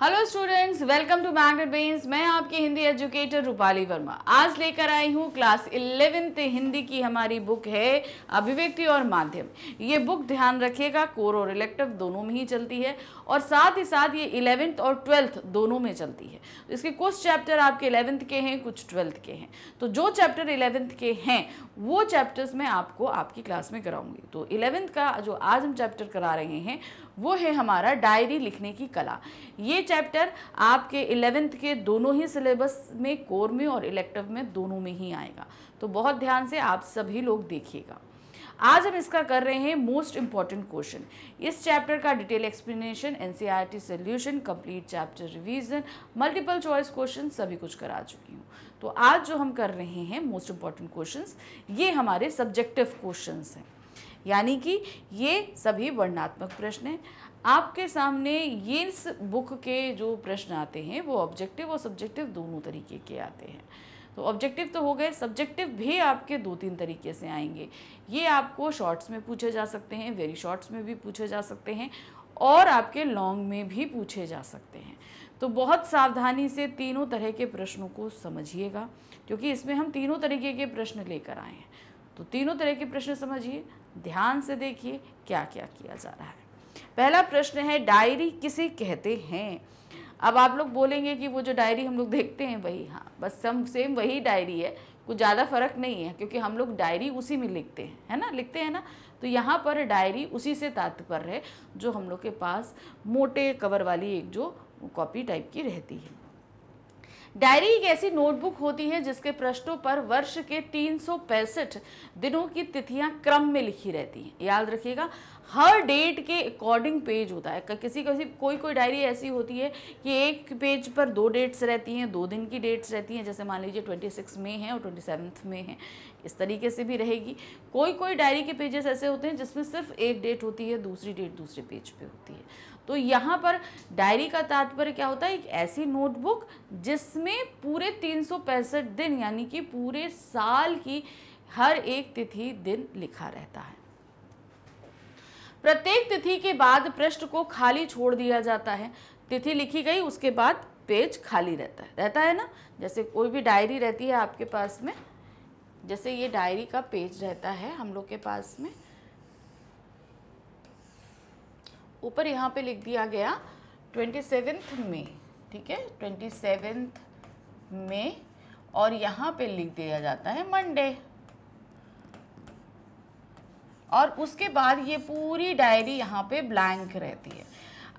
Hello students welcome to magnet brains मैं आपकी Hindi educator Rupali Verma आज लेकर आई हूँ क्लास इलेवेंथ हिंदी की हमारी बुक है अभिव्यक्ति और माध्यम. ये बुक ध्यान रखिएगा कोर और इलेक्टिव दोनों में ही चलती है और साथ ही साथ ये इलेवेंथ और ट्वेल्थ दोनों में चलती है. इसके कुछ चैप्टर आपके इलेवेंथ के हैं, कुछ ट्वेल्थ के हैं. तो जो चैप्टर इलेवेंथ के हैं, वो चैप्टर्स मैं आपको आपकी क्लास में कराऊँगी. तो इलेवेंथ का जो आज हम चैप्टर करा रहे हैं वो है हमारा डायरी लिखने की कला। ये चैप्टर आपके इलेवेंथ के दोनों ही सिलेबस में, कोर में और इलेक्टिव में दोनों में ही आएगा। तो बहुत ध्यान से आप सभी लोग देखिएगा। आज हम इसका कर रहे हैं मोस्ट इंपॉर्टेंट क्वेश्चन इस चैप्टर का detail explanation NCERT solution complete chapter revision multiple choice question सभी कुछ करा चुकी हूँ। तो आज जो हम कर रहे हैं मोस्ट इंपॉर्टेंट क्वेश्चन ये हमारे सब्जेक्टिव क्वेश्चन हैं। यानी कि ये सभी वर्णात्मक प्रश्न हैं। आपके सामने ये इस बुक के जो प्रश्न आते हैं, वो ऑब्जेक्टिव और सब्जेक्टिव दोनों तरीके के आते हैं। तो ऑब्जेक्टिव तो हो गए सब्जेक्टिव भी आपके दो तीन तरीके से आएँगे। ये आपको शॉर्ट्स में पूछे जा सकते हैं वेरी शॉर्ट्स में भी पूछे जा सकते हैं और आपके लॉन्ग में भी पूछे जा सकते हैं। तो बहुत सावधानी से तीनों तरह के प्रश्नों को समझिएगा, क्योंकि इसमें हम तीनों तरीके के प्रश्न लेकर आए हैं। तो तीनों तरह के प्रश्न समझिए, ध्यान से देखिए क्या क्या किया जा रहा है। पहला प्रश्न है, डायरी किसे कहते हैं? अब आप लोग बोलेंगे कि वो जो डायरी हम लोग देखते हैं, वही हाँ बस सम सेम वही डायरी है, कुछ ज़्यादा फ़र्क नहीं है, क्योंकि हम लोग डायरी उसी में लिखते हैं, है ना? लिखते हैं ना? तो यहाँ पर डायरी उसी से तात्पर्य है, जो हम लोग के पास मोटे कवर वाली एक जो कॉपी टाइप की रहती है। डायरी एक ऐसी नोटबुक होती है जिसके पृष्ठों पर वर्ष के तीन सौ पैंसठ दिनों की तिथियाँ क्रम में लिखी रहती हैं। याद रखिएगा, हर डेट के अकॉर्डिंग पेज होता है। किसी किसी कोई कोई डायरी ऐसी होती है कि एक पेज पर दो डेट्स रहती हैं, दो दिन की डेट्स रहती हैं। जैसे मान लीजिए ट्वेंटी सिक्स में है और ट्वेंटी सेवन्थ में है। इस तरीके से भी रहेगी। कोई कोई डायरी के पेजेस ऐसे होते हैं जिसमें सिर्फ़ एक डेट होती है, दूसरी डेट दूसरे पेज पे होती है। तो यहाँ पर डायरी का तात्पर्य क्या होता है? एक ऐसी नोटबुक जिसमें पूरे तीन सौ पैंसठ दिन, यानी कि पूरे साल की हर एक तिथि दिन लिखा रहता है। प्रत्येक तिथि के बाद पृष्ठ को खाली छोड़ दिया जाता है। तिथि लिखी गई, उसके बाद पेज खाली रहता है। रहता है ना? जैसे कोई भी डायरी रहती है आपके पास में, जैसे ये डायरी का पेज रहता है हम लोग के पास में ऊपर यहाँ पे लिख दिया गया ट्वेंटी सेवेंथ मे, ठीक है? ट्वेंटी सेवेंथ मे और यहाँ पे लिख दिया जाता है मंडे। और उसके बाद ये पूरी डायरी यहाँ पे ब्लैंक रहती है।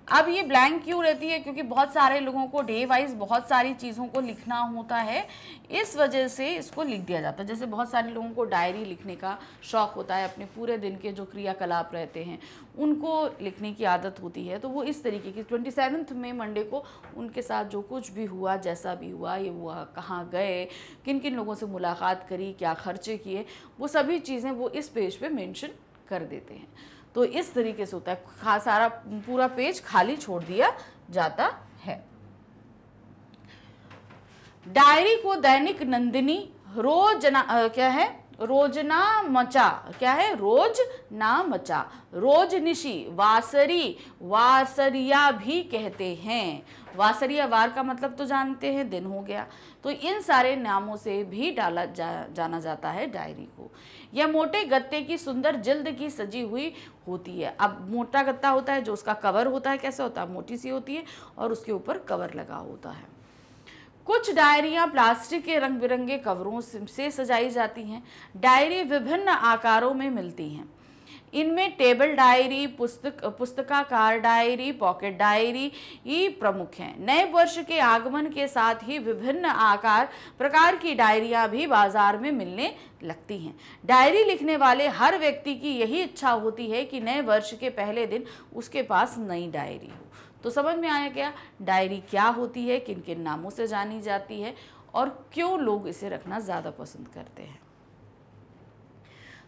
अब ये ब्लैंक क्यों रहती है? क्योंकि बहुत सारे लोगों को डे वाइज बहुत सारी चीज़ों को लिखना होता है। इस वजह से इसको लिख दिया जाता है। जैसे बहुत सारे लोगों को डायरी लिखने का शौक़ होता है, अपने पूरे दिन के जो क्रियाकलाप रहते हैं, उनको लिखने की आदत होती है। तो वो इस तरीके की ट्वेंटी सेवन्थ में मंडे को उनके साथ जो कुछ भी हुआ, जैसा भी हुआ, ये हुआ कहाँ गए किन किन लोगों से मुलाकात करी, क्या खर्चे किए, वो सभी चीज़ें वो इस पेज पर मैंशन कर देते हैं। तो इस तरीके से होता है। सारा पूरा पेज खाली छोड़ दिया जाता है। डायरी को दैनिक नंदिनी रोज ना, आ, क्या है? रोजना मचा क्या है? रोज ना मचा। रोज निशी वासरी वासरिया भी कहते हैं। वासरिया वार का मतलब तो जानते हैं दिन हो गया। तो इन सारे नामों से भी डाला जा, जाना जाता है डायरी को। यह मोटे गत्ते की सुंदर जल्द की सजी हुई होती है। अब मोटा गत्ता होता है जो उसका कवर होता है, कैसा होता है? मोटी सी होती है और उसके ऊपर कवर लगा होता है। कुछ डायरियाँ प्लास्टिक के रंग बिरंगे कवरों से सजाई जाती हैं। डायरी विभिन्न आकारों में मिलती हैं। इनमें टेबल डायरी, पुस्तक, पुस्तकाकार डायरी, पॉकेट डायरी ये प्रमुख हैं। नए वर्ष के आगमन के साथ ही विभिन्न आकार प्रकार की डायरियाँ भी बाज़ार में मिलने लगती हैं। डायरी लिखने वाले हर व्यक्ति की यही इच्छा होती है कि नए वर्ष के पहले दिन उसके पास नई डायरी हो। तो समझ में आया क्या? डायरी क्या होती है? किन किन नामों से जानी जाती है? और क्यों लोग इसे रखना ज़्यादा पसंद करते हैं?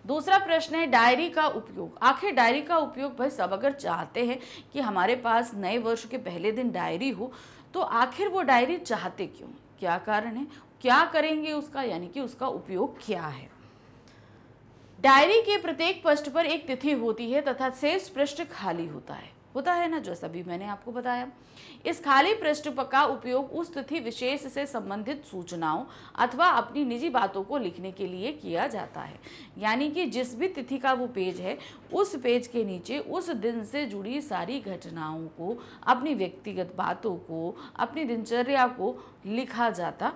दूसरा प्रश्न है, डायरी का उपयोग। आखिर डायरी का उपयोग भाई सब अगर चाहते हैं कि हमारे पास नए वर्ष के पहले दिन डायरी हो तो आखिर वो डायरी चाहते क्यों? क्या कारण है? क्या करेंगे उसका? यानी कि उसका उपयोग क्या है? डायरी के प्रत्येक पृष्ठ पर एक तिथि होती है तथा शेष पृष्ठ खाली होता है। होता है ना, जो सभी मैंने आपको बताया। इस खाली पृष्ठ का उपयोग उस तिथि विशेष से संबंधित सूचनाओं अथवा अपनी निजी बातों को लिखने के लिए किया जाता है। यानी कि जिस भी तिथि का वो पेज है, उस पेज के नीचे उस दिन से जुड़ी सारी घटनाओं को, अपनी व्यक्तिगत बातों को, अपनी दिनचर्या को लिखा जाता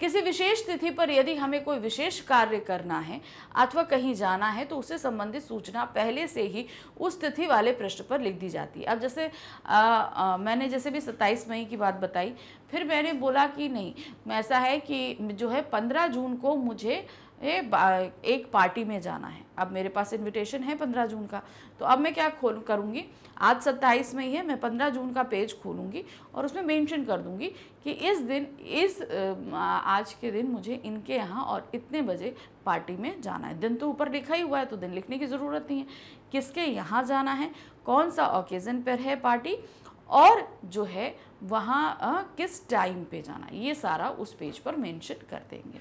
किसी विशेष तिथि पर यदि हमें कोई विशेष कार्य करना है अथवा कहीं जाना है तो उससे संबंधित सूचना पहले से ही उस तिथि वाले पृष्ठ पर लिख दी जाती है। अब जैसे आ, आ, मैंने जैसे भी 27 मई की बात बताई फिर मैंने बोला कि नहीं ऐसा है कि जो है 15 जून को मुझे एक पार्टी में जाना है। अब मेरे पास इनविटेशन है पंद्रह जून का तो अब मैं क्या खोल, करूँगी? आज सत्ताईस में ही है, मैं पंद्रह जून का पेज खोलूँगी और उसमें मेंशन कर दूँगी कि इस दिन, इस आज के दिन मुझे इनके यहाँ और इतने बजे पार्टी में जाना है। दिन तो ऊपर लिखा ही हुआ है तो दिन लिखने की ज़रूरत नहीं है। किसके यहाँ जाना है? कौन सा ओकेज़न पर है पार्टी? और जो है, वहाँ किस टाइम पे जाना है? ये सारा उस पेज पर मेंशन कर देंगे।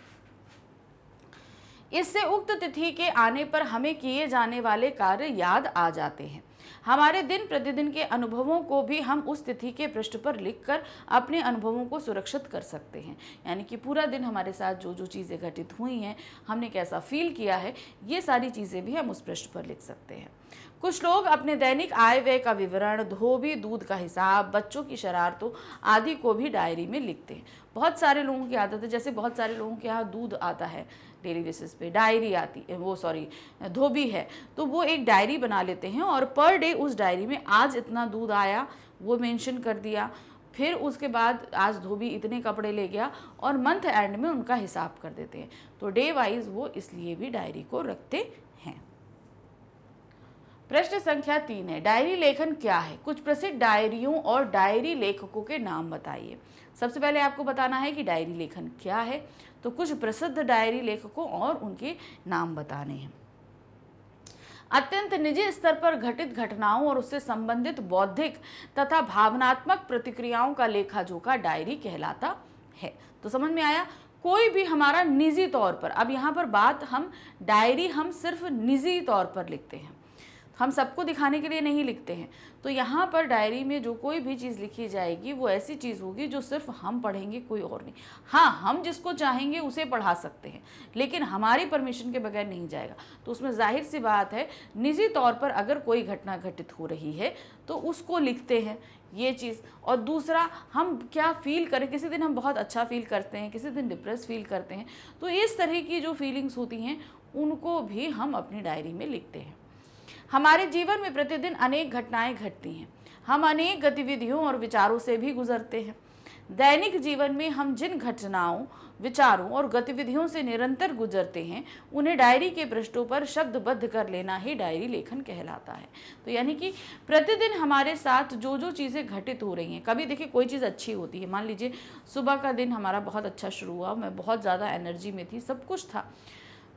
इससे उक्त तिथि के आने पर हमें किए जाने वाले कार्य याद आ जाते हैं। हमारे दिन प्रतिदिन के अनुभवों को भी हम उस तिथि के पृष्ठ पर लिखकर अपने अनुभवों को सुरक्षित कर सकते हैं। यानी कि पूरा दिन हमारे साथ जो जो चीज़ें घटित हुई हैं, हमने कैसा फील किया है, ये सारी चीज़ें भी हम उस पृष्ठ पर लिख सकते हैं। कुछ लोग अपने दैनिक आय व्यय का विवरण, धोबी, दूध का हिसाब, बच्चों की शरारतों आदि को भी डायरी में लिखते हैं। बहुत सारे लोगों की आदत है, जैसे बहुत सारे लोगों के यहाँ दूध आता है। डेली बेसिस पे डायरी आती है वो सॉरी धोबी है तो वो एक डायरी बना लेते हैं और पर डे उस डायरी में आज इतना दूध आया, वो मेंशन कर दिया, फिर उसके बाद आज धोबी इतने कपड़े ले गया और मंथ एंड में उनका हिसाब कर देते हैं। तो डे वाइज वो इसलिए भी डायरी को रखते हैं। प्रश्न संख्या तीन है, डायरी लेखन क्या है? कुछ प्रसिद्ध डायरियों और डायरी लेखकों के नाम बताइए। सबसे पहले आपको बताना है कि डायरी लेखन क्या है। तो कुछ प्रसिद्ध डायरी लेखकों और उनके नाम बताने हैं। अत्यंत निजी स्तर पर घटित घटनाओं और उससे संबंधित बौद्धिक तथा भावनात्मक प्रतिक्रियाओं का लेखा जोखा डायरी कहलाता है। तो समझ में आया? कोई भी हमारा निजी तौर पर, अब यहाँ पर बात हम, डायरी हम सिर्फ़ निजी तौर पर लिखते हैं। हम सबको दिखाने के लिए नहीं लिखते हैं। तो यहाँ पर डायरी में जो कोई भी चीज़ लिखी जाएगी, वो ऐसी चीज़ होगी जो सिर्फ़ हम पढ़ेंगे, कोई और नहीं। हाँ हम जिसको चाहेंगे उसे पढ़ा सकते हैं, लेकिन हमारी परमिशन के बगैर नहीं जाएगा। तो उसमें ज़ाहिर सी बात है, निजी तौर पर अगर कोई घटना घटित हो रही है तो उसको लिखते हैं ये चीज़। और दूसरा, हम क्या फील करें? किसी दिन हम बहुत अच्छा फील करते हैं, किसी दिन डिप्रेस फील करते हैं तो इस तरह की जो फीलिंग्स होती हैं, उनको भी हम अपनी डायरी में लिखते हैं। हमारे जीवन में प्रतिदिन अनेक घटनाएँ घटती हैं। हम अनेक गतिविधियों और विचारों से भी गुजरते हैं। दैनिक जीवन में हम जिन घटनाओं, विचारों और गतिविधियों से निरंतर गुजरते हैं, उन्हें डायरी के पृष्ठों पर शब्दबद्ध कर लेना ही डायरी लेखन कहलाता है। तो यानी कि प्रतिदिन हमारे साथ जो जो चीज़ें घटित हो रही हैं, कभी देखिए कोई चीज़ अच्छी होती है। मान लीजिए, सुबह का दिन हमारा बहुत अच्छा शुरू हुआ, मैं बहुत ज़्यादा एनर्जी में थी, सब कुछ था।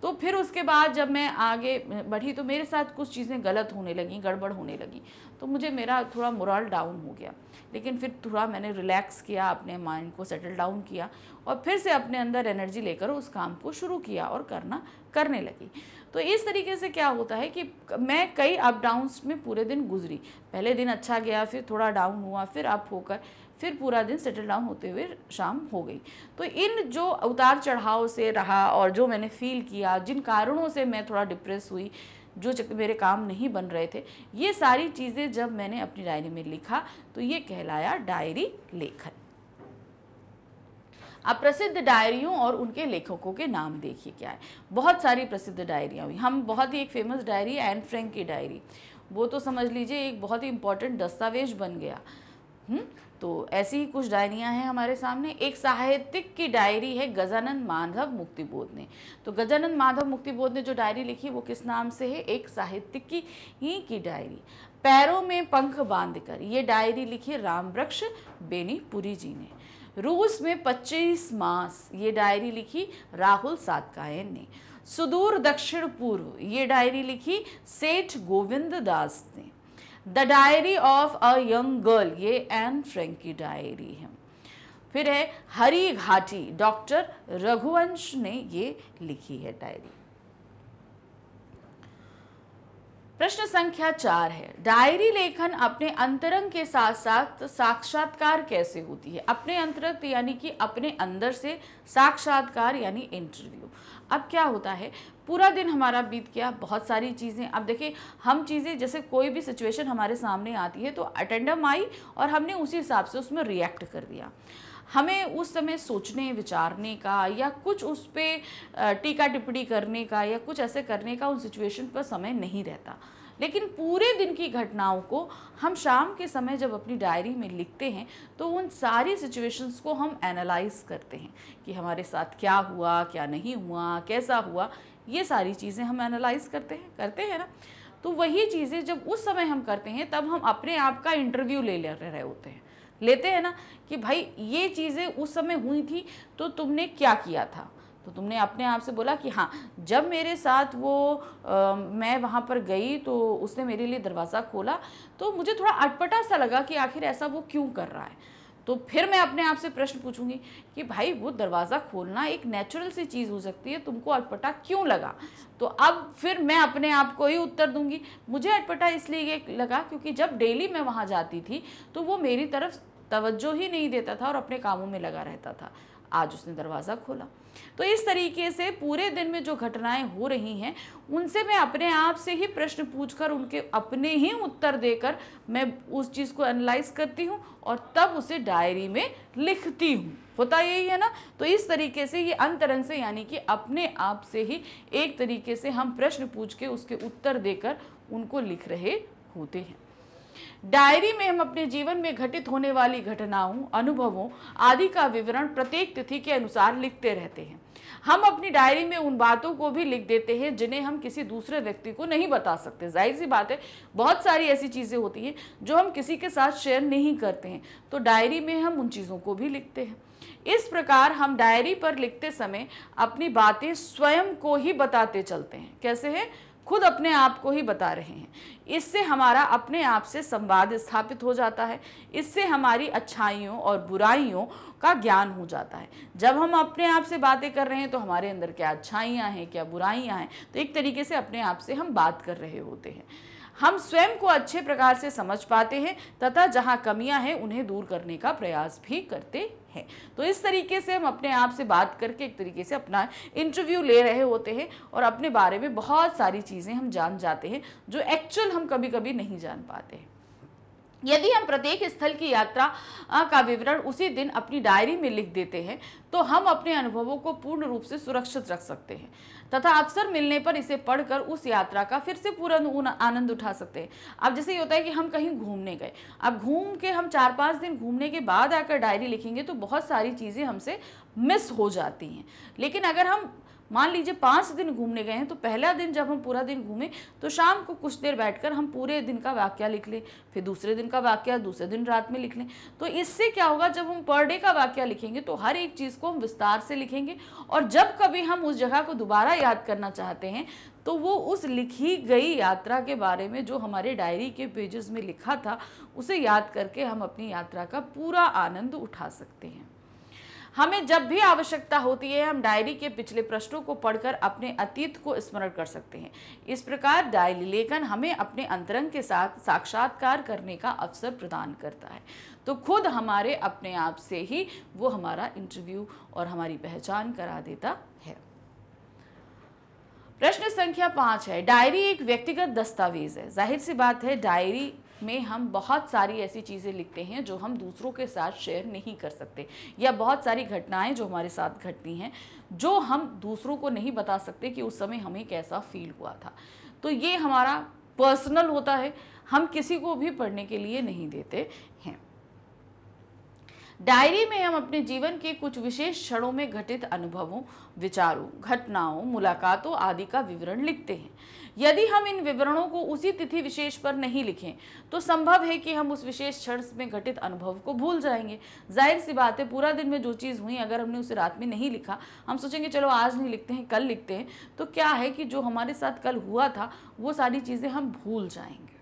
तो फिर उसके बाद जब मैं आगे बढ़ी तो मेरे साथ कुछ चीज़ें गलत होने लगी, गड़बड़ होने लगी। तो मुझे मेरा थोड़ा मोरल डाउन हो गया। लेकिन फिर थोड़ा मैंने रिलैक्स किया, अपने माइंड को सेटल डाउन किया और फिर से अपने अंदर एनर्जी लेकर उस काम को शुरू किया और करना, करने लगी। तो इस तरीके से क्या होता है कि मैं कई अप डाउन्स में पूरे दिन गुजरी। पहले दिन अच्छा गया, फिर थोड़ा डाउन हुआ, फिर अप होकर फिर पूरा दिन सेटल डाउन होते हुए शाम हो गई। तो इन जो उतार चढ़ाव से रहा और जो मैंने फील किया, जिन कारणों से मैं थोड़ा डिप्रेस हुई, जो मेरे काम नहीं बन रहे थे, ये सारी चीज़ें जब मैंने अपनी डायरी में लिखा तो ये कहलाया डायरी लेखन। अब प्रसिद्ध डायरियों और उनके लेखकों के नाम देखिए क्या है। बहुत सारी प्रसिद्ध डायरियाँ हुई। हम बहुत ही एक फ़ेमस डायरी एन फ्रैंक की डायरी वो तो समझ लीजिए एक बहुत ही इंपॉर्टेंट दस्तावेज़ बन गया। हुँ? तो ऐसी ही कुछ डायरियाँ हैं हमारे सामने। एक साहित्यिक की डायरी है गजानंद माधव मुक्तिबोध ने। तो गजानंद माधव मुक्तिबोध ने जो डायरी लिखी, वो किस नाम से है? एक साहित्यिक की ही की डायरी। पैरों में पंख बांधकर ये डायरी लिखी राम वृक्ष बेनीपुरी जी ने। रूस में 25 मास ये डायरी लिखी राहुल सातकायन ने। सुदूर दक्षिण पूर्व ये डायरी लिखी सेठ गोविंद दास ने। The diary of a young girl ये एन फ्रेंक की डायरी है। फिर है, हरी घाटी डॉक्टर रघुवंश ने ये लिखी है डायरी प्रश्न संख्या चार है। डायरी लेखन अपने अंतरंग के साथ साथ साक्षात्कार कैसे होती है? अपने अंतरंग यानी कि अपने अंदर से साक्षात्कार यानी इंटरव्यू अब क्या होता है? पूरा दिन हमारा बीत गया, बहुत सारी चीज़ें। अब देखिए, हम चीज़ें, जैसे कोई भी सिचुएशन हमारे सामने आती है तो अटेंडम आई और हमने उसी हिसाब से उसमें रिएक्ट कर दिया। हमें उस समय सोचने, विचारने का या कुछ उस पर टीका टिप्पणी करने का या कुछ ऐसे करने का उन सिचुएशन पर समय नहीं रहता। लेकिन पूरे दिन की घटनाओं को हम शाम के समय जब अपनी डायरी में लिखते हैं तो उन सारी सिचुएशंस को हम एनालाइज करते हैं कि हमारे साथ क्या हुआ, क्या नहीं हुआ, कैसा हुआ। ये सारी चीज़ें हम एनालाइज करते हैं करते हैं ना। तो वही चीज़ें जब उस समय हम करते हैं, तब हम अपने आप का इंटरव्यू ले ले रहे होते हैं। लेते हैं ना कि भाई, ये चीज़ें उस समय हुई थी तो तुमने क्या किया था? तो तुमने अपने आप से बोला कि हाँ जब मेरे साथ वो आ, मैं वहाँ पर गई तो उसने मेरे लिए दरवाज़ा खोला तो मुझे थोड़ा अटपटा सा लगा कि आखिर ऐसा वो क्यों कर रहा है? तो फिर मैं अपने आप से प्रश्न पूछूँगी कि भाई वो दरवाज़ा खोलना एक नेचुरल सी चीज़ हो सकती है तुमको अटपटा क्यों लगा? तो अब फिर मैं अपने आप को ही उत्तर दूँगी। मुझे अटपटा इसलिए लगा क्योंकि जब डेली मैं वहाँ जाती थी तो वो मेरी तरफ़ तवज्जो ही नहीं देता था और अपने कामों में लगा रहता था। आज उसने दरवाज़ा खोला। तो इस तरीके से पूरे दिन में जो घटनाएँ हो रही हैं, उनसे मैं अपने आप से ही प्रश्न पूछकर उनके अपने ही उत्तर देकर मैं उस चीज़ को एनालाइज करती हूँ और तब उसे डायरी में लिखती हूँ। होता यही है ना? तो इस तरीके से ये अंतरंग से यानी कि अपने आप से ही एक तरीके से हम प्रश्न पूछ के उसके उत्तर देकर उनको लिख रहे होते हैं। डायरी में हम अपने जीवन में घटित होने वाली घटनाओं, अनुभवों आदि का विवरण प्रत्येक तिथि के अनुसार लिखते रहते हैं। हम अपनी डायरी में उन बातों को भी लिख देते हैं जिन्हें हम किसी दूसरे व्यक्ति को नहीं बता सकते। ज़ाहिर सी बात है, बहुत सारी ऐसी चीज़ें होती हैं जो हम किसी के साथ शेयर नहीं करते हैं तो डायरी में हम उन चीज़ों को भी लिखते हैं। इस प्रकार हम डायरी पर लिखते समय अपनी बातें स्वयं को ही बताते चलते हैं। कैसे है? खुद अपने आप को ही बता रहे हैं। इससे हमारा अपने आप से संवाद स्थापित हो जाता है। इससे हमारी अच्छाइयों और बुराइयों का ज्ञान हो जाता है। जब हम अपने आप से बातें कर रहे हैं तो हमारे अंदर क्या अच्छाइयाँ हैं, क्या बुराइयाँ हैं तो एक तरीके से अपने आप से हम बात कर रहे होते हैं। हम स्वयं को अच्छे प्रकार से समझ पाते हैं, तथा जहाँ कमियाँ हैं, उन्हें दूर करने का प्रयास भी करते हैं। तो इस तरीके से हम अपने आप से बात करके, एक तरीके से अपना इंटरव्यू ले रहे होते हैं और अपने बारे में बहुत सारी चीज़ें हम जान जाते हैं जो एक्चुअल हम कभी कभी नहीं जान पाते हैं। यदि हम प्रत्येक स्थल की यात्रा का विवरण उसी दिन अपनी डायरी में लिख देते हैं तो हम अपने अनुभवों को पूर्ण रूप से सुरक्षित रख सकते हैं। तथा अवसर मिलने पर इसे पढ़कर उस यात्रा का फिर से पूरा आनंद उठा सकते हैं। अब जैसे ये होता है कि हम कहीं घूमने गए। अब घूम के हम चार पाँच दिन घूमने के बाद आकर डायरी लिखेंगे तो बहुत सारी चीज़ें हमसे मिस हो जाती हैं। लेकिन अगर हम मान लीजिए पाँच दिन घूमने गए हैं तो पहला दिन जब हम पूरा दिन घूमें तो शाम को कुछ देर बैठकर हम पूरे दिन का वाक्य लिख लें, फिर दूसरे दिन का वाक्य, दूसरे दिन रात में लिख लें। तो इससे क्या होगा, जब हम पर डे का वाक्य लिखेंगे तो हर एक चीज़ को हम विस्तार से लिखेंगे, और जब कभी हम उस जगह को दोबारा याद करना चाहते हैं तो वो उस लिखी गई यात्रा के बारे में जो हमारे डायरी के पेजेस में लिखा था, उसे याद करके हम अपनी यात्रा का पूरा आनंद उठा सकते हैं। हमें जब भी आवश्यकता होती है, हम डायरी के पिछले प्रश्नों को पढ़कर अपने अतीत को स्मरण कर सकते हैं। इस प्रकार डायरी लेखन हमें अपने अंतरंग के साथ साक्षात्कार करने का अवसर प्रदान करता है। तो खुद हमारे अपने आप से ही वो हमारा इंटरव्यू और हमारी पहचान करा देता है। प्रश्न संख्या पाँच है, डायरी एक व्यक्तिगत दस्तावेज़ है। ज़ाहिर सी बात है, डायरी में हम बहुत सारी ऐसी चीज़ें लिखते हैं जो हम दूसरों के साथ शेयर नहीं कर सकते, या बहुत सारी घटनाएँ जो हमारे साथ घटती हैं, जो हम दूसरों को नहीं बता सकते कि उस समय हमें कैसा फील हुआ था। तो ये हमारा पर्सनल होता है, हम किसी को भी पढ़ने के लिए नहीं देते हैं। डायरी में हम अपने जीवन के कुछ विशेष क्षणों में घटित अनुभवों, विचारों, घटनाओं, मुलाकातों आदि का विवरण लिखते हैं। यदि हम इन विवरणों को उसी तिथि विशेष पर नहीं लिखें तो संभव है कि हम उस विशेष क्षण में घटित अनुभव को भूल जाएँगे। ज़ाहिर सी बात है, पूरा दिन में जो चीज़ हुई, अगर हमने उसे रात में नहीं लिखा, हम सोचेंगे, चलो, आज नहीं लिखते हैं, कल लिखते हैं। तो क्या है कि जो हमारे साथ कल हुआ था, वो सारी चीज़ें हम भूल जाएँगे।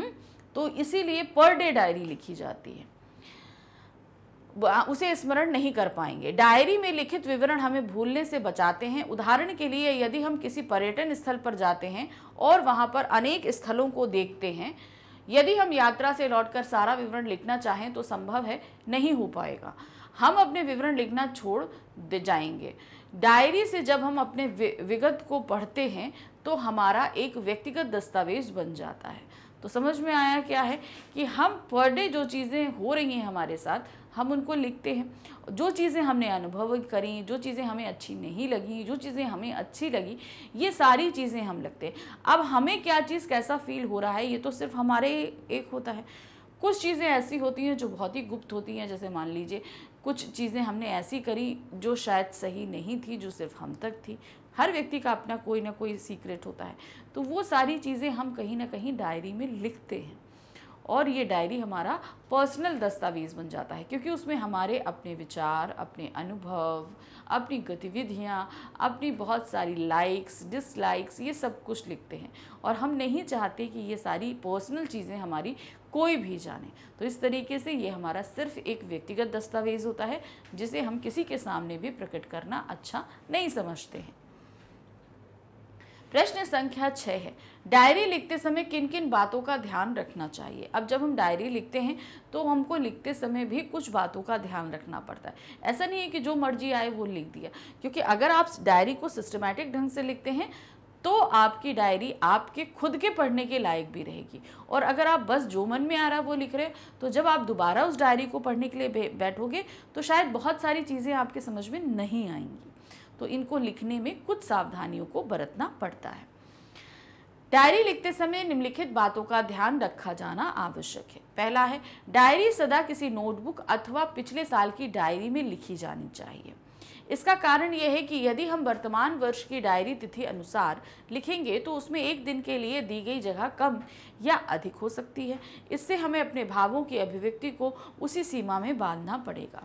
हुँ? तो इसीलिए पर डे डायरी लिखी जाती है। उसे स्मरण नहीं कर पाएँगे। डायरी में लिखित विवरण हमें भूलने से बचाते हैं। उदाहरण के लिए, यदि हम किसी पर्यटन स्थल पर जाते हैं और वहाँ पर अनेक स्थलों को देखते हैं, यदि हम यात्रा से लौटकर सारा विवरण लिखना चाहें तो संभव है नहीं हो पाएगा। हम अपने विवरण लिखना छोड़ दे जाएँगे। डायरी से जब हम अपने विगत को पढ़ते हैं तो हमारा एक व्यक्तिगत दस्तावेज़ बन जाता है। तो समझ में आया क्या है कि हम पर डे जो चीज़ें हो रही हैं हमारे साथ हम उनको लिखते हैं। जो चीज़ें हमने अनुभव करी, जो चीज़ें हमें अच्छी नहीं लगी, जो चीज़ें हमें अच्छी लगी, ये सारी चीज़ें हम लिखते हैं। अब हमें क्या चीज़ कैसा फील हो रहा है, ये तो सिर्फ़ हमारे एक होता है। कुछ चीज़ें ऐसी होती हैं जो बहुत ही गुप्त होती हैं, जैसे मान लीजिए, कुछ चीज़ें हमने ऐसी करी जो शायद सही नहीं थी, जो सिर्फ़ हम तक थी। हर व्यक्ति का अपना कोई ना कोई सीक्रेट होता है। तो वो सारी चीज़ें हम कहीं ना कहीं डायरी में लिखते हैं। और ये डायरी हमारा पर्सनल दस्तावेज़ बन जाता है, क्योंकि उसमें हमारे अपने विचार, अपने अनुभव, अपनी गतिविधियाँ, अपनी बहुत सारी लाइक्स डिसलाइक्स ये सब कुछ लिखते हैं। और हम नहीं चाहते कि ये सारी पर्सनल चीज़ें हमारी कोई भी जाने। तो इस तरीके से ये हमारा सिर्फ़ एक व्यक्तिगत दस्तावेज़ होता है, जिसे हम किसी के सामने भी प्रकट करना अच्छा नहीं समझते हैं। प्रश्न संख्या छः है। डायरी लिखते समय किन किन बातों का ध्यान रखना चाहिए? अब जब हम डायरी लिखते हैं तो हमको लिखते समय भी कुछ बातों का ध्यान रखना पड़ता है। ऐसा नहीं है कि जो मर्ज़ी आए वो लिख दिया। क्योंकि अगर आप डायरी को सिस्टमेटिक ढंग से लिखते हैं तो आपकी डायरी आपके खुद के पढ़ने के लायक भी रहेगी। और अगर आप बस जो मन में आ रहा है वो लिख रहे तो जब आप दोबारा उस डायरी को पढ़ने के लिए बैठोगे तो शायद बहुत सारी चीज़ें आपके समझ में नहीं आएँगी। तो इनको लिखने में कुछ सावधानियों को बरतना पड़ता है। डायरी लिखते समय निम्नलिखित बातों का ध्यान रखा जाना आवश्यक है। पहला है, डायरी सदा किसी नोटबुक अथवा पिछले साल की डायरी में लिखी जानी चाहिए। इसका कारण यह है कि यदि हम वर्तमान वर्ष की डायरी तिथि अनुसार लिखेंगे तो उसमें एक दिन के लिए दी गई जगह कम या अधिक हो सकती है। इससे हमें अपने भावों की अभिव्यक्ति को उसी सीमा में बांधना पड़ेगा।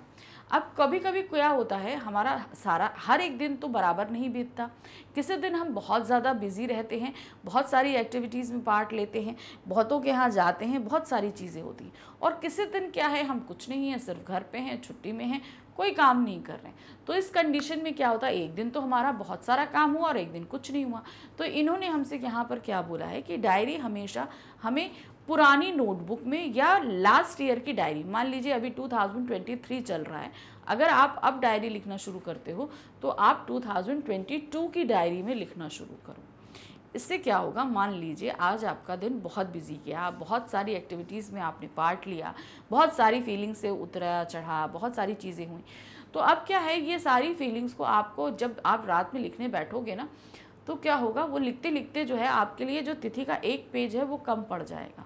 अब कभी कभी क्या होता है, हमारा सारा, हर एक दिन तो बराबर नहीं बीतता। किसी दिन हम बहुत ज़्यादा बिज़ी रहते हैं, बहुत सारी एक्टिविटीज़ में पार्ट लेते हैं, बहुतों के यहाँ जाते हैं, बहुत सारी चीज़ें होती हैं। और किसी दिन क्या है, हम कुछ नहीं है, सिर्फ़ घर पे हैं, छुट्टी में हैं, कोई काम नहीं कर रहे तो इस कंडीशन में क्या होता है, एक दिन तो हमारा बहुत सारा काम हुआ और एक दिन कुछ नहीं हुआ। तो इन्होंने हमसे यहाँ पर क्या बोला है कि डायरी हमेशा हमें पुरानी नोटबुक में या लास्ट ईयर की डायरी, मान लीजिए अभी 2023 चल रहा है, अगर आप अब डायरी लिखना शुरू करते हो तो आप 2022 की डायरी में लिखना शुरू करो। इससे क्या होगा, मान लीजिए आज आपका दिन बहुत बिज़ी गया बहुत सारी एक्टिविटीज़ में आपने पार्ट लिया, बहुत सारी फीलिंग्स से उतरा, चढ़ा, बहुत सारी चीज़ें हुई। तो अब क्या है, ये सारी फीलिंग्स को आपको जब आप रात में लिखने बैठोगे ना तो क्या होगा, वो लिखते लिखते जो है आपके लिए जो तिथि का एक पेज है, वो कम पड़ जाएगा।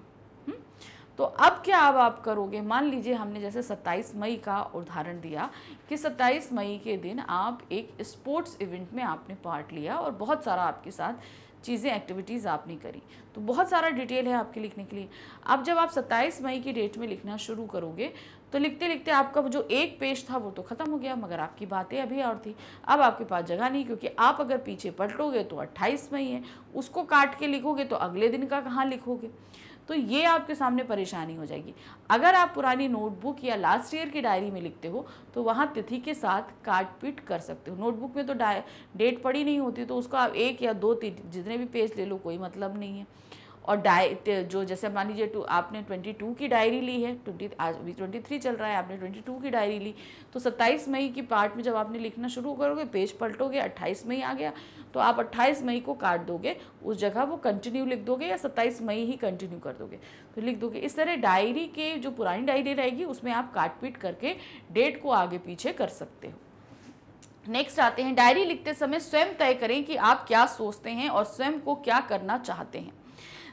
तो अब क्या अब आप करोगे? मान लीजिए हमने जैसे 27 मई का उदाहरण दिया कि 27 मई के दिन आप एक स्पोर्ट्स इवेंट में आपने पार्ट लिया और बहुत सारा आपके साथ चीज़ें, एक्टिविटीज़ आपने करी। तो बहुत सारा डिटेल है आपके लिखने के लिए। अब जब आप 27 मई की डेट में लिखना शुरू करोगे तो लिखते लिखते आपका जो एक पेज था वो तो ख़त्म हो गया, मगर आपकी बातें अभी और थी। अब आपके पास जगह नहीं, क्योंकि आप अगर पीछे पलटोगे तो 28 मई है, उसको काट के लिखोगे तो अगले दिन का कहाँ लिखोगे? तो ये आपके सामने परेशानी हो जाएगी। अगर आप पुरानी नोटबुक या लास्ट ईयर की डायरी में लिखते हो तो वहाँ तिथि के साथ काट पीट कर सकते हो। नोटबुक में तो डेट पड़ी नहीं होती तो उसको आप एक या दो जितने भी पेज ले लो, कोई मतलब नहीं है। और डाय जो जैसे मान लीजिए, टू, आपने ट्वेंटी टू की डायरी ली है, ट्वेंटी, आज अभी ट्वेंटी थ्री चल रहा है, आपने ट्वेंटी टू की डायरी ली तो सत्ताईस मई की पार्ट में जब आपने लिखना शुरू करोगे, पेज पलटोगे, अट्ठाईस मई आ गया तो आप अट्ठाईस मई को काट दोगे, उस जगह वो कंटिन्यू लिख दोगे या सत्ताईस मई ही कंटिन्यू कर दोगे तो लिख दोगे। इस तरह डायरी के जो पुरानी डायरी रहेगी, उसमें आप काट पीट करके डेट को आगे पीछे कर सकते हो। नेक्स्ट आते हैं, डायरी लिखते समय स्वयं तय करें कि आप क्या सोचते हैं और स्वयं को क्या करना चाहते हैं।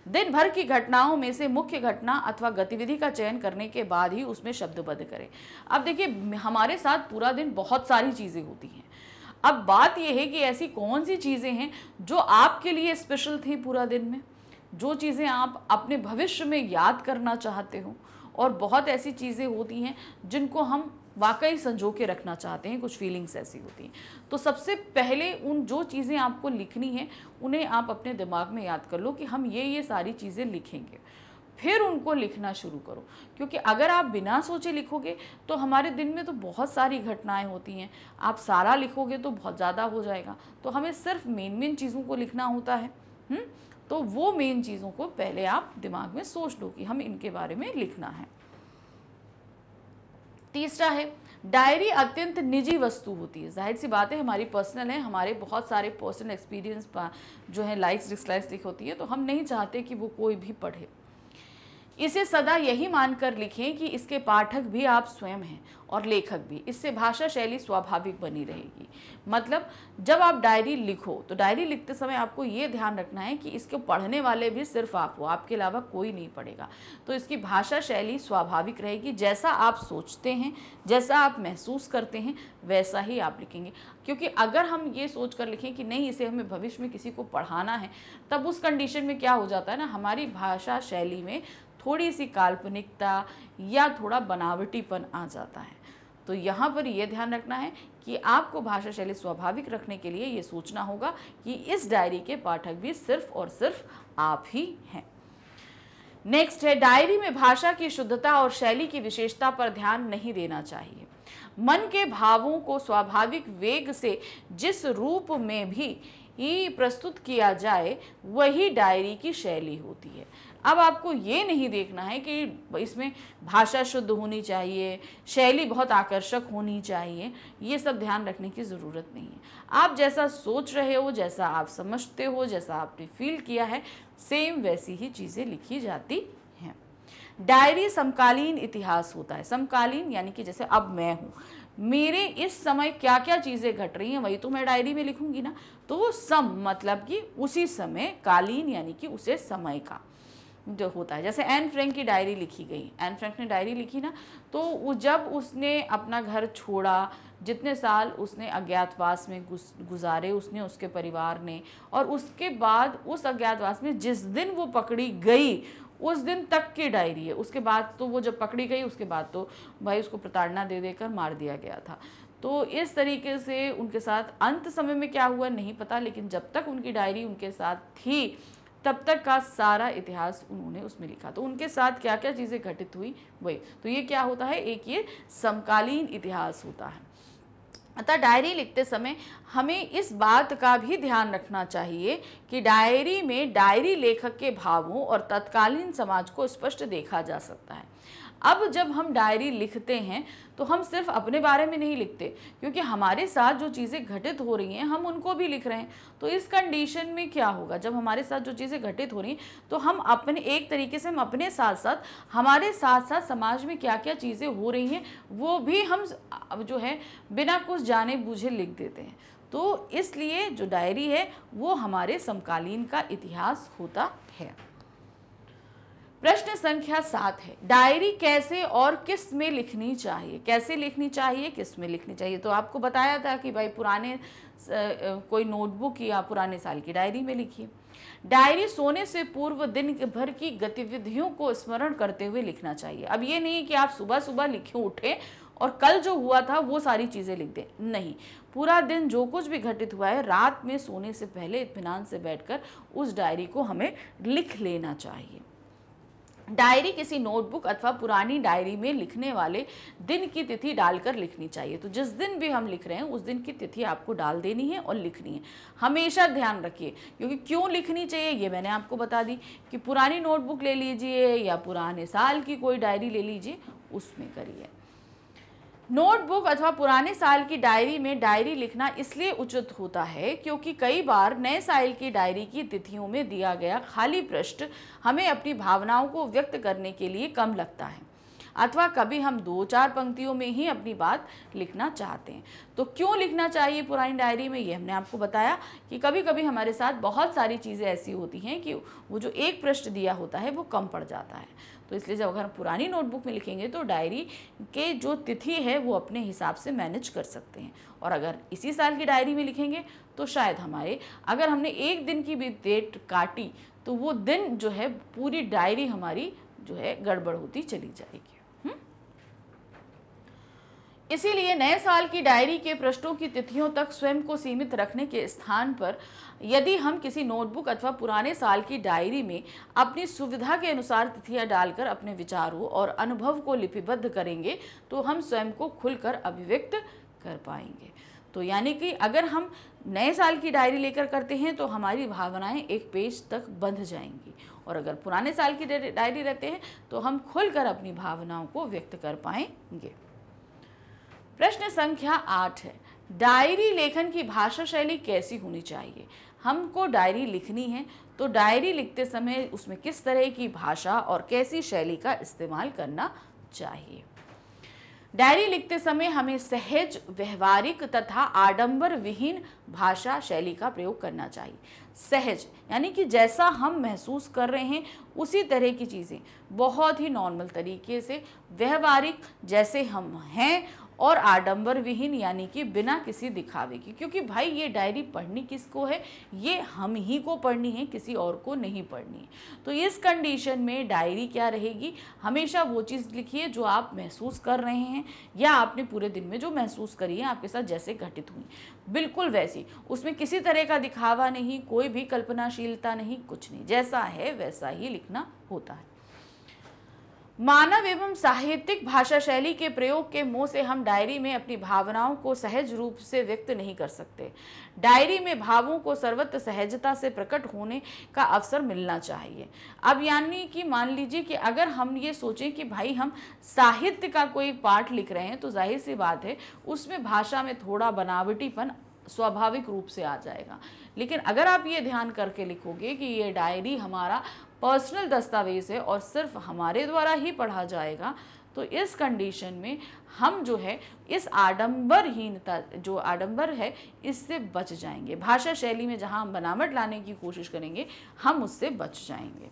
दिन भर की घटनाओं में से मुख्य घटना अथवा गतिविधि का चयन करने के बाद ही उसमें शब्दबद्ध करें। अब देखिए, हमारे साथ पूरा दिन बहुत सारी चीज़ें होती हैं। अब बात यह है कि ऐसी कौन सी चीज़ें हैं जो आपके लिए स्पेशल थी पूरा दिन में? जो चीज़ें आप अपने भविष्य में याद करना चाहते हो और बहुत ऐसी चीज़ें होती हैं जिनको हम वाकई संजो के रखना चाहते हैं, कुछ फीलिंग्स ऐसी होती हैं। तो सबसे पहले उन जो चीज़ें आपको लिखनी है, उन्हें आप अपने दिमाग में याद कर लो कि हम ये ये सारी चीज़ें लिखेंगे। फिर उनको लिखना शुरू करो। क्योंकि अगर आप बिना सोचे लिखोगे तो हमारे दिन में तो बहुत सारी घटनाएँ होती हैं। आप सारा लिखोगे तो बहुत ज़्यादा हो जाएगा। तो हमें सिर्फ़ मेन मेन चीज़ों को लिखना होता है। हुँ? हम्म? तो वो मेन चीज़ों को पहले आप दिमाग में सोच लो कि हम इनके बारे में लिखना है। तीसरा है, डायरी अत्यंत निजी वस्तु होती है। ज़ाहिर सी बात है, हमारी पर्सनल है, हमारे बहुत सारे पर्सनल एक्सपीरियंस जो है लाइक्स डिसलाइक्स लिख होती है तो हम नहीं चाहते कि वो कोई भी पढ़े। इसे सदा यही मानकर लिखें कि इसके पाठक भी आप स्वयं हैं और लेखक भी। इससे भाषा शैली स्वाभाविक बनी रहेगी। मतलब जब आप डायरी लिखो तो डायरी लिखते समय आपको ये ध्यान रखना है कि इसके पढ़ने वाले भी सिर्फ़ आप हो, आपके अलावा कोई नहीं पढ़ेगा। तो इसकी भाषा शैली स्वाभाविक रहेगी। जैसा आप सोचते हैं, जैसा आप महसूस करते हैं, वैसा ही आप लिखेंगे। क्योंकि अगर हम ये सोच कर लिखें कि नहीं, इसे हमें भविष्य में किसी को पढ़ाना है, तब उस कंडीशन में क्या हो जाता है ना, हमारी भाषा शैली में थोड़ी सी काल्पनिकता या थोड़ा बनावटीपन आ जाता है। तो यहाँ पर यह ध्यान रखना है कि आपको भाषा शैली स्वाभाविक रखने के लिए ये सोचना होगा कि इस डायरी के पाठक भी सिर्फ़ और सिर्फ़ आप ही हैं। नेक्स्ट है, डायरी में भाषा की शुद्धता और शैली की विशेषता पर ध्यान नहीं देना चाहिए। मन के भावों को स्वाभाविक वेग से जिस रूप में भी प्रस्तुत किया जाए, वही डायरी की शैली होती है। अब आपको ये नहीं देखना है कि इसमें भाषा शुद्ध होनी चाहिए, शैली बहुत आकर्षक होनी चाहिए, ये सब ध्यान रखने की ज़रूरत नहीं है। आप जैसा सोच रहे हो, जैसा आप समझते हो, जैसा आपने फील किया है सेम वैसी ही चीज़ें लिखी जाती हैं। डायरी समकालीन इतिहास होता है। समकालीन यानी कि जैसे अब मैं हूँ। मेरे इस समय क्या क्या चीज़ें घट रही हैं, वही तो मैं डायरी में लिखूँगी ना? तो सम मतलब कि उसी समय, कालीन यानी कि उसे समय का। जो होता है। जैसे एन फ्रैंक की डायरी लिखी गई। एन फ्रैंक ने डायरी लिखी ना तो वो जब उसने अपना घर छोड़ा, जितने साल उसने अज्ञातवास में गुजारे उसने उसके परिवार ने, और उसके बाद उस अज्ञातवास में जिस दिन वो पकड़ी गई, उस दिन तक की डायरी है। उसके बाद तो वो जब पकड़ी गई, उसके बाद तो भाई उसको प्रताड़ना दे देकर मार दिया गया था। तो इस तरीके से उनके साथ, अंत समय में क्या हुआ नहीं पता, लेकिन जब तक उनकी डायरी उनके साथ थी तब तक का सारा इतिहास उन्होंने उसमें लिखा। तो उनके साथ क्या क्या चीज़ें घटित हुई? वही। तो ये क्या होता है? एक ये समकालीन इतिहास होता है। अतः डायरी लिखते समय हमें इस बात का भी ध्यान रखना चाहिए कि डायरी में डायरी लेखक के भावों और तत्कालीन समाज को स्पष्ट देखा जा सकता है। अब जब हम डायरी लिखते हैं तो हम सिर्फ़ अपने बारे में नहीं लिखते, क्योंकि हमारे साथ जो चीज़ें घटित हो रही हैं, हम उनको भी लिख रहे हैं। तो इस कंडीशन में क्या होगा? जब हमारे साथ जो चीज़ें घटित हो रही हैं तो हम अपने, एक तरीके से हम अपने साथ साथ हमारे साथ साथ समाज में क्या क्या चीज़ें हो रही हैं, वो भी हम जो है, बिना कुछ जाने बूझे लिख देते हैं। तो इसलिए जो डायरी है, वो हमारे समकालीन का इतिहास होता है। प्रश्न संख्या सात है। डायरी कैसे और किसमें लिखनी चाहिए? कैसे लिखनी चाहिए, किसमें लिखनी चाहिए? तो आपको बताया था कि भाई पुराने कोई नोटबुक या पुराने साल की डायरी में लिखिए। डायरी सोने से पूर्व दिन भर की गतिविधियों को स्मरण करते हुए लिखना चाहिए। अब ये नहीं कि आप सुबह सुबह लिखे, उठे और कल जो हुआ था, वो सारी चीज़ें लिख दें। नहीं। पूरा दिन जो कुछ भी घटित हुआ है, रात में सोने से पहले इतमान से बैठकर उस डायरी को हमें लिख लेना चाहिए। डायरी किसी नोटबुक अथवा पुरानी डायरी में लिखने वाले दिन की तिथि डालकर लिखनी चाहिए। तो जिस दिन भी हम लिख रहे हैं, उस दिन की तिथि आपको डाल देनी है और लिखनी है। हमेशा ध्यान रखिए, क्योंकि क्यों लिखनी चाहिए, ये मैंने आपको बता दी कि पुरानी नोटबुक ले लीजिए या पुराने साल की कोई डायरी ले लीजिए, उसमें करिए। नोटबुक अथवा पुराने साल की डायरी में डायरी लिखना इसलिए उचित होता है क्योंकि कई बार नए साल की डायरी की तिथियों में दिया गया खाली पृष्ठ हमें अपनी भावनाओं को व्यक्त करने के लिए कम लगता है। अथवा कभी हम दो चार पंक्तियों में ही अपनी बात लिखना चाहते हैं। तो क्यों लिखना चाहिए पुरानी डायरी में? ये हमने आपको बताया कि कभी कभी हमारे साथ बहुत सारी चीज़ें ऐसी होती हैं कि वो जो एक पृष्ठ दिया होता है वो कम पड़ जाता है। तो इसलिए जब अगर हम पुरानी नोटबुक में लिखेंगे तो डायरी के जो तिथि है वो अपने हिसाब से मैनेज कर सकते हैं। और अगर इसी साल की डायरी में लिखेंगे तो शायद हमारे, अगर हमने एक दिन की भी डेट काटी तो वो दिन जो है, पूरी डायरी हमारी जो है, गड़बड़ होती चली जाएगी। इसीलिए नए साल की डायरी के प्रश्नों की तिथियों तक स्वयं को सीमित रखने के स्थान पर यदि हम किसी नोटबुक अथवा पुराने साल की डायरी में अपनी सुविधा के अनुसार तिथियाँ डालकर अपने विचारों और अनुभव को लिपिबद्ध करेंगे तो हम स्वयं को खुलकर अभिव्यक्त कर पाएँगे। तो यानी कि अगर हम नए साल की डायरी लेकर करते हैं तो हमारी भावनाएँ एक पेज तक बंध जाएँगी। और अगर पुराने साल की डायरी रहते हैं तो हम खुलकर अपनी भावनाओं को व्यक्त कर पाएँगे। प्रश्न संख्या आठ है। डायरी लेखन की भाषा शैली कैसी होनी चाहिए? हमको डायरी लिखनी है तो डायरी लिखते समय उसमें किस तरह की भाषा और कैसी शैली का इस्तेमाल करना चाहिए? डायरी लिखते समय हमें सहज, व्यवहारिक तथा आडंबर विहीन भाषा शैली का प्रयोग करना चाहिए। सहज, यानी कि जैसा हम महसूस कर रहे हैं, उसी तरह की चीज़ें। बहुत ही नॉर्मल तरीके से, व्यवहारिक जैसे हम हैं और आडंबर विहीन यानी कि बिना किसी दिखावे की। क्योंकि भाई, ये डायरी पढ़नी किसको है? ये हम ही को पढ़नी है, किसी और को नहीं पढ़नी है। तो इस कंडीशन में डायरी क्या रहेगी? हमेशा वो चीज़ लिखिए जो आप महसूस कर रहे हैं या आपने पूरे दिन में जो महसूस करी है, आपके साथ जैसे घटित हुई। बिल्कुल वैसी। उसमें किसी तरह का दिखावा नहीं, कोई भी कल्पनाशीलता नहीं, कुछ नहीं। जैसा है, वैसा ही लिखना होता है। मानव एवं साहित्यिक भाषा शैली के प्रयोग के मुँह से हम डायरी में अपनी भावनाओं को सहज रूप से व्यक्त नहीं कर सकते। डायरी में भावों को सर्वत्र सहजता से प्रकट होने का अवसर मिलना चाहिए। अब यानी कि मान लीजिए कि अगर हम ये सोचें कि भाई हम साहित्य का कोई पाठ लिख रहे हैं तो ज़ाहिर सी बात है, उसमें भाषा में थोड़ा बनावटीपन स्वाभाविक रूप से आ जाएगा। लेकिन अगर आप ये ध्यान करके लिखोगे कि ये डायरी हमारा पर्सनल दस्तावेज़ है और सिर्फ़ हमारे द्वारा ही पढ़ा जाएगा तो इस कंडीशन में हम जो है, इस आडंबरहीनता, जो आडंबर है, इससे बच जाएँगे। भाषा शैली में जहाँ हम बनावट लाने की कोशिश करेंगे, हम उससे बच जाएँगे।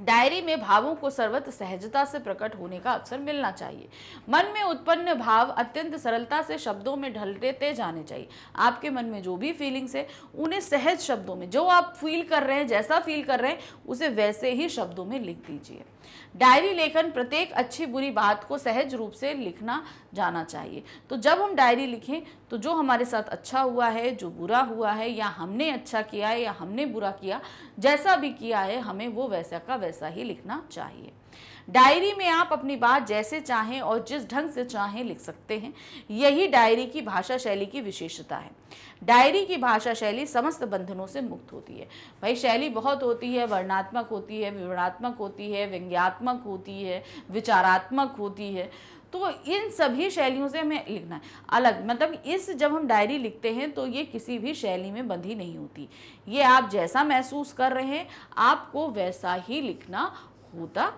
डायरी में भावों को सर्वत्र सहजता से प्रकट होने का अवसर मिलना चाहिए। मन में उत्पन्न भाव अत्यंत सरलता से शब्दों में ढलते जाने चाहिए। आपके मन में जो भी फीलिंग्स है, उन्हें सहज शब्दों में, जो आप फील कर रहे हैं, जैसा फील कर रहे हैं, उसे वैसे ही शब्दों में लिख दीजिए। डायरी लेखन प्रत्येक अच्छी बुरी बात को सहज रूप से लिखना जाना चाहिए। तो जब हम डायरी लिखें तो जो हमारे साथ अच्छा हुआ है, जो बुरा हुआ है, या हमने अच्छा किया है, या हमने बुरा किया, जैसा भी किया है, हमें वो वैसा का वैसा ही लिखना चाहिए। डायरी में आप अपनी बात जैसे चाहें और जिस ढंग से चाहें लिख सकते हैं। यही डायरी की भाषा शैली की विशेषता है। डायरी की भाषा शैली समस्त बंधनों से मुक्त होती है। भाई, शैली बहुत होती है, वर्णात्मक होती है, विवरणात्मक होती है, व्यंग्यात्मक होती है, विचारात्मक होती है। तो इन सभी शैलियों से हमें लिखना है। अलग मतलब इस जब हम डायरी लिखते हैं तो ये किसी भी शैली में बंधी नहीं होती। ये आप जैसा महसूस कर रहे हैं, आपको वैसा ही लिखना होता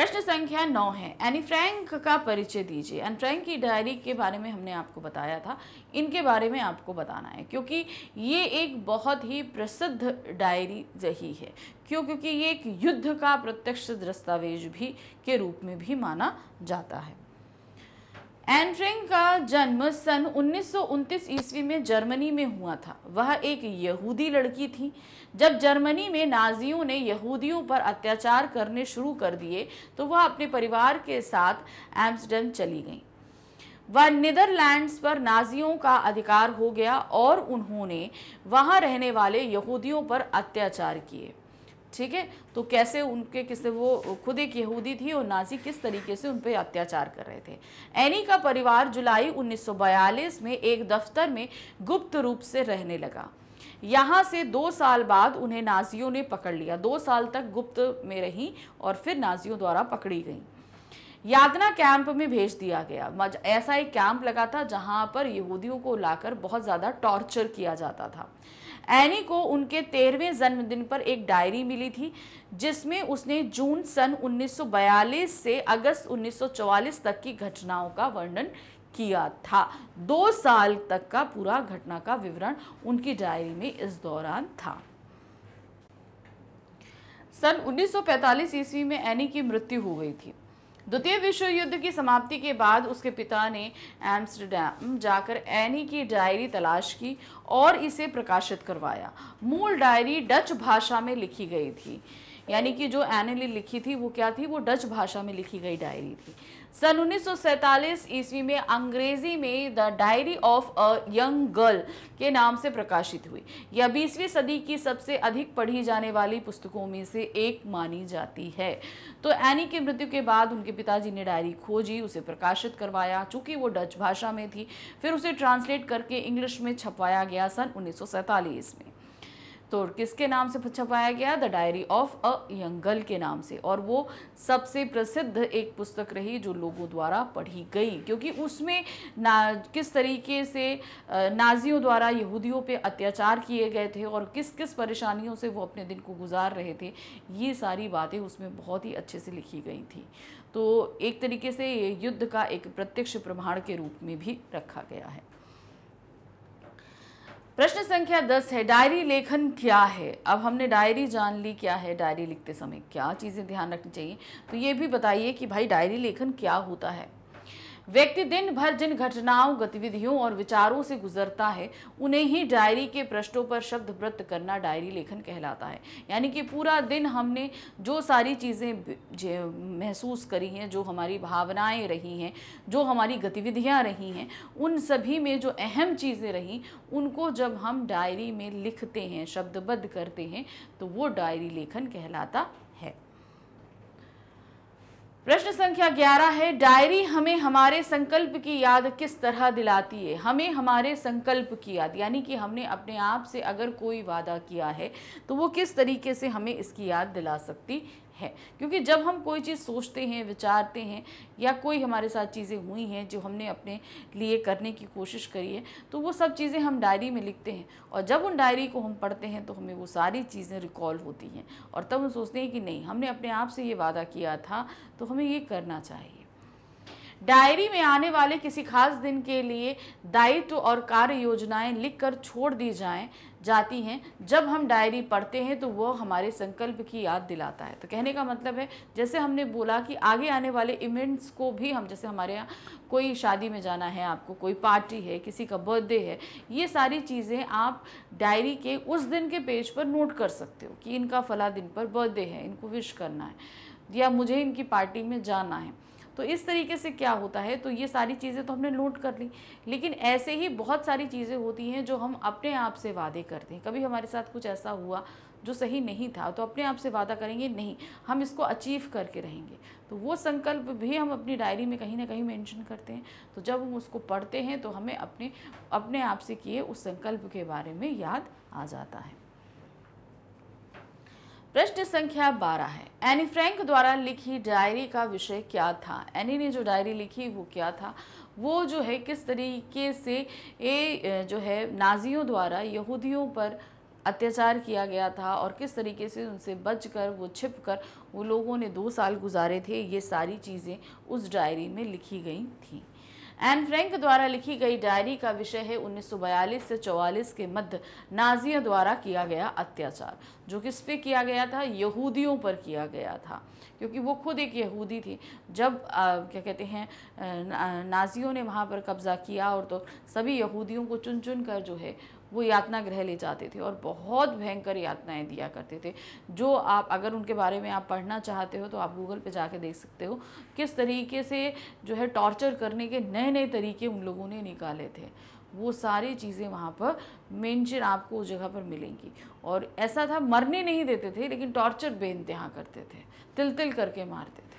प्रश्न संख्या नौ है। एनी फ्रैंक का परिचय दीजिए। एन फ्रैंक की डायरी के बारे में हमने आपको बताया था। इनके बारे में आपको बताना है, क्योंकि ये एक बहुत ही प्रसिद्ध डायरी रही है। क्यों? क्योंकि ये एक युद्ध का प्रत्यक्ष दस्तावेज़ भी के रूप में भी माना जाता है। फ्रैंक का जन्म सन उन्नीस सौ उनतीस ईस्वी में जर्मनी में हुआ था। वह एक यहूदी लड़की थी। जब जर्मनी में नाजियों ने यहूदियों पर अत्याचार करने शुरू कर दिए तो वह अपने परिवार के साथ एम्स्टर्डम चली गई। वह नीदरलैंड्स पर नाजियों का अधिकार हो गया और उन्होंने वहाँ रहने वाले यहूदियों पर अत्याचार किए। ठीक है? तो कैसे उनके किससे वो खुद एक यहूदी थी और नाजी किस तरीके से उन पर अत्याचार कर रहे थे? एनी का परिवार जुलाई 1942 में एक दफ्तर में गुप्त रूप से रहने लगा। यहाँ से दो साल बाद उन्हें नाजियों ने पकड़ लिया। दो साल तक गुप्त में रही और फिर नाजियों द्वारा पकड़ी गई। यातना कैंप में भेज दिया गया। ऐसा एक कैंप लगा था जहाँ पर यहूदियों को लाकर बहुत ज़्यादा टॉर्चर किया जाता था। एनी को उनके तेरहवें जन्मदिन पर एक डायरी मिली थी, जिसमें उसने जून सन 1942 से अगस्त 1944 तक की घटनाओं का वर्णन किया था। दो साल तक का पूरा घटना का विवरण उनकी डायरी में इस दौरान था। सन 1945 ईस्वी में एनी की मृत्यु हो गई थी। द्वितीय विश्व युद्ध की समाप्ति के बाद उसके पिता ने एम्स्टरडैम जाकर एनी की डायरी तलाश की और इसे प्रकाशित करवाया। मूल डायरी डच भाषा में लिखी गई थी। यानी कि जो एनी ने लिखी थी, वो क्या थी? वो डच भाषा में लिखी गई डायरी थी। सन उन्नीस सौ सैंतालीस ईस्वी में अंग्रेज़ी में the diary of a young girl के नाम से प्रकाशित हुई। यह बीसवीं सदी की सबसे अधिक पढ़ी जाने वाली पुस्तकों में से एक मानी जाती है। तो एनी की मृत्यु के बाद उनके पिताजी ने डायरी खोजी, उसे प्रकाशित करवाया। चूँकि वो डच भाषा में थी, फिर उसे ट्रांसलेट करके इंग्लिश में छपवाया गया सन उन्नीस सौ सैंतालीस में। तो किसके नाम से छपाया गया? The diary of a young के नाम से। और वो सबसे प्रसिद्ध एक पुस्तक रही जो लोगों द्वारा पढ़ी गई, क्योंकि उसमें ना, किस तरीके से नाजियों द्वारा यहूदियों पे अत्याचार किए गए थे और किस किस परेशानियों से वो अपने दिन को गुजार रहे थे, ये सारी बातें उसमें बहुत ही अच्छे से लिखी गई थी। तो एक तरीके से ये युद्ध का एक प्रत्यक्ष प्रमाण के रूप में भी रखा गया है। प्रश्न संख्या दस है डायरी लेखन क्या है? अब हमने डायरी जान ली, क्या है डायरी लिखते समय? क्या चीज़ें ध्यान रखनी चाहिए? तो ये भी बताइए कि भाई डायरी लेखन क्या होता है? व्यक्ति दिन भर जिन घटनाओं, गतिविधियों और विचारों से गुजरता है, उन्हें ही डायरी के पृष्ठों पर शब्द व्रत करना डायरी लेखन कहलाता है। यानी कि पूरा दिन हमने जो सारी चीज़ें महसूस करी हैं, जो हमारी भावनाएँ रही हैं, जो हमारी गतिविधियाँ रही हैं, उन सभी में जो अहम चीज़ें रहीं, उनको जब हम डायरी में लिखते हैं, शब्दबद्ध करते हैं तो वो डायरी लेखन कहलाता प्रश्न संख्या 11 है, डायरी हमें हमारे संकल्प की याद किस तरह दिलाती है? हमें हमारे संकल्प की याद, यानी कि हमने अपने आप से अगर कोई वादा किया है तो वो किस तरीके से हमें इसकी याद दिला सकती है। क्योंकि जब हम कोई चीज़ सोचते हैं, विचारते हैं या कोई हमारे साथ चीज़ें हुई हैं जो हमने अपने लिए करने की कोशिश करी है तो वो सब चीज़ें हम डायरी में लिखते हैं और जब उन डायरी को हम पढ़ते हैं तो हमें वो सारी चीज़ें रिकॉल होती हैं और तब हम सोचते हैं कि नहीं, हमने अपने आप से ये वादा किया था तो हमें ये करना चाहिए। डायरी में आने वाले किसी खास दिन के लिए दायित्व और कार्य योजनाएँ लिखकर छोड़ दी जाएँ जाती हैं। जब हम डायरी पढ़ते हैं तो वो हमारे संकल्प की याद दिलाता है। तो कहने का मतलब है, जैसे हमने बोला कि आगे आने वाले इवेंट्स को भी हम, जैसे हमारे यहाँ कोई शादी में जाना है, आपको कोई पार्टी है, किसी का बर्थडे है, ये सारी चीज़ें आप डायरी के उस दिन के पेज पर नोट कर सकते हो कि इनका फला दिन पर बर्थडे है, इनको विश करना है, या मुझे इनकी पार्टी में जाना है। तो इस तरीके से क्या होता है? तो ये सारी चीज़ें तो हमने नोट कर ली। लेकिन ऐसे ही बहुत सारी चीज़ें होती हैं जो हम अपने आप से वादे करते हैं। कभी हमारे साथ कुछ ऐसा हुआ जो सही नहीं था तो अपने आप से वादा करेंगे, नहीं, हम इसको अचीव करके रहेंगे। तो वो संकल्प भी हम अपनी डायरी में कहीं ना कहीं मेंशन करते हैं। तो जब हम उसको पढ़ते हैं तो हमें अपने अपने आप से किए उस संकल्प के बारे में याद आ जाता है। प्रश्न संख्या बारह है। एनी फ्रैंक द्वारा लिखी डायरी का विषय क्या था? एनी ने जो डायरी लिखी, वो क्या था? वो जो है, किस तरीके से ये जो है, नाजियों द्वारा यहूदियों पर अत्याचार किया गया था और किस तरीके से उनसे बचकर, वो छिप कर वो लोगों ने दो साल गुजारे थे, ये सारी चीज़ें उस डायरी में लिखी गई थी। एन फ्रैंक द्वारा लिखी गई डायरी का विषय है 1942 से 44 के मध्य नाजियों द्वारा किया गया अत्याचार जो किस पे किया गया था? यहूदियों पर किया गया था क्योंकि वो खुद एक यहूदी थी। जब आ, क्या कहते हैं नाजियों ने वहाँ पर कब्ज़ा किया और तो सभी यहूदियों को चुन चुन कर जो है वो यातना ग्रह ले जाते थे और बहुत भयंकर यातनाएँ दिया करते थे। जो आप, अगर उनके बारे में आप पढ़ना चाहते हो तो आप गूगल पे जाके देख सकते हो किस तरीके से जो है टॉर्चर करने के नए नए तरीके उन लोगों ने निकाले थे। वो सारी चीज़ें वहाँ पर मेंशन आपको उस जगह पर मिलेंगी। और ऐसा था, मरने नहीं देते थे, लेकिन टॉर्चर बेनतहा करते थे तिल तिल करके मारते थे।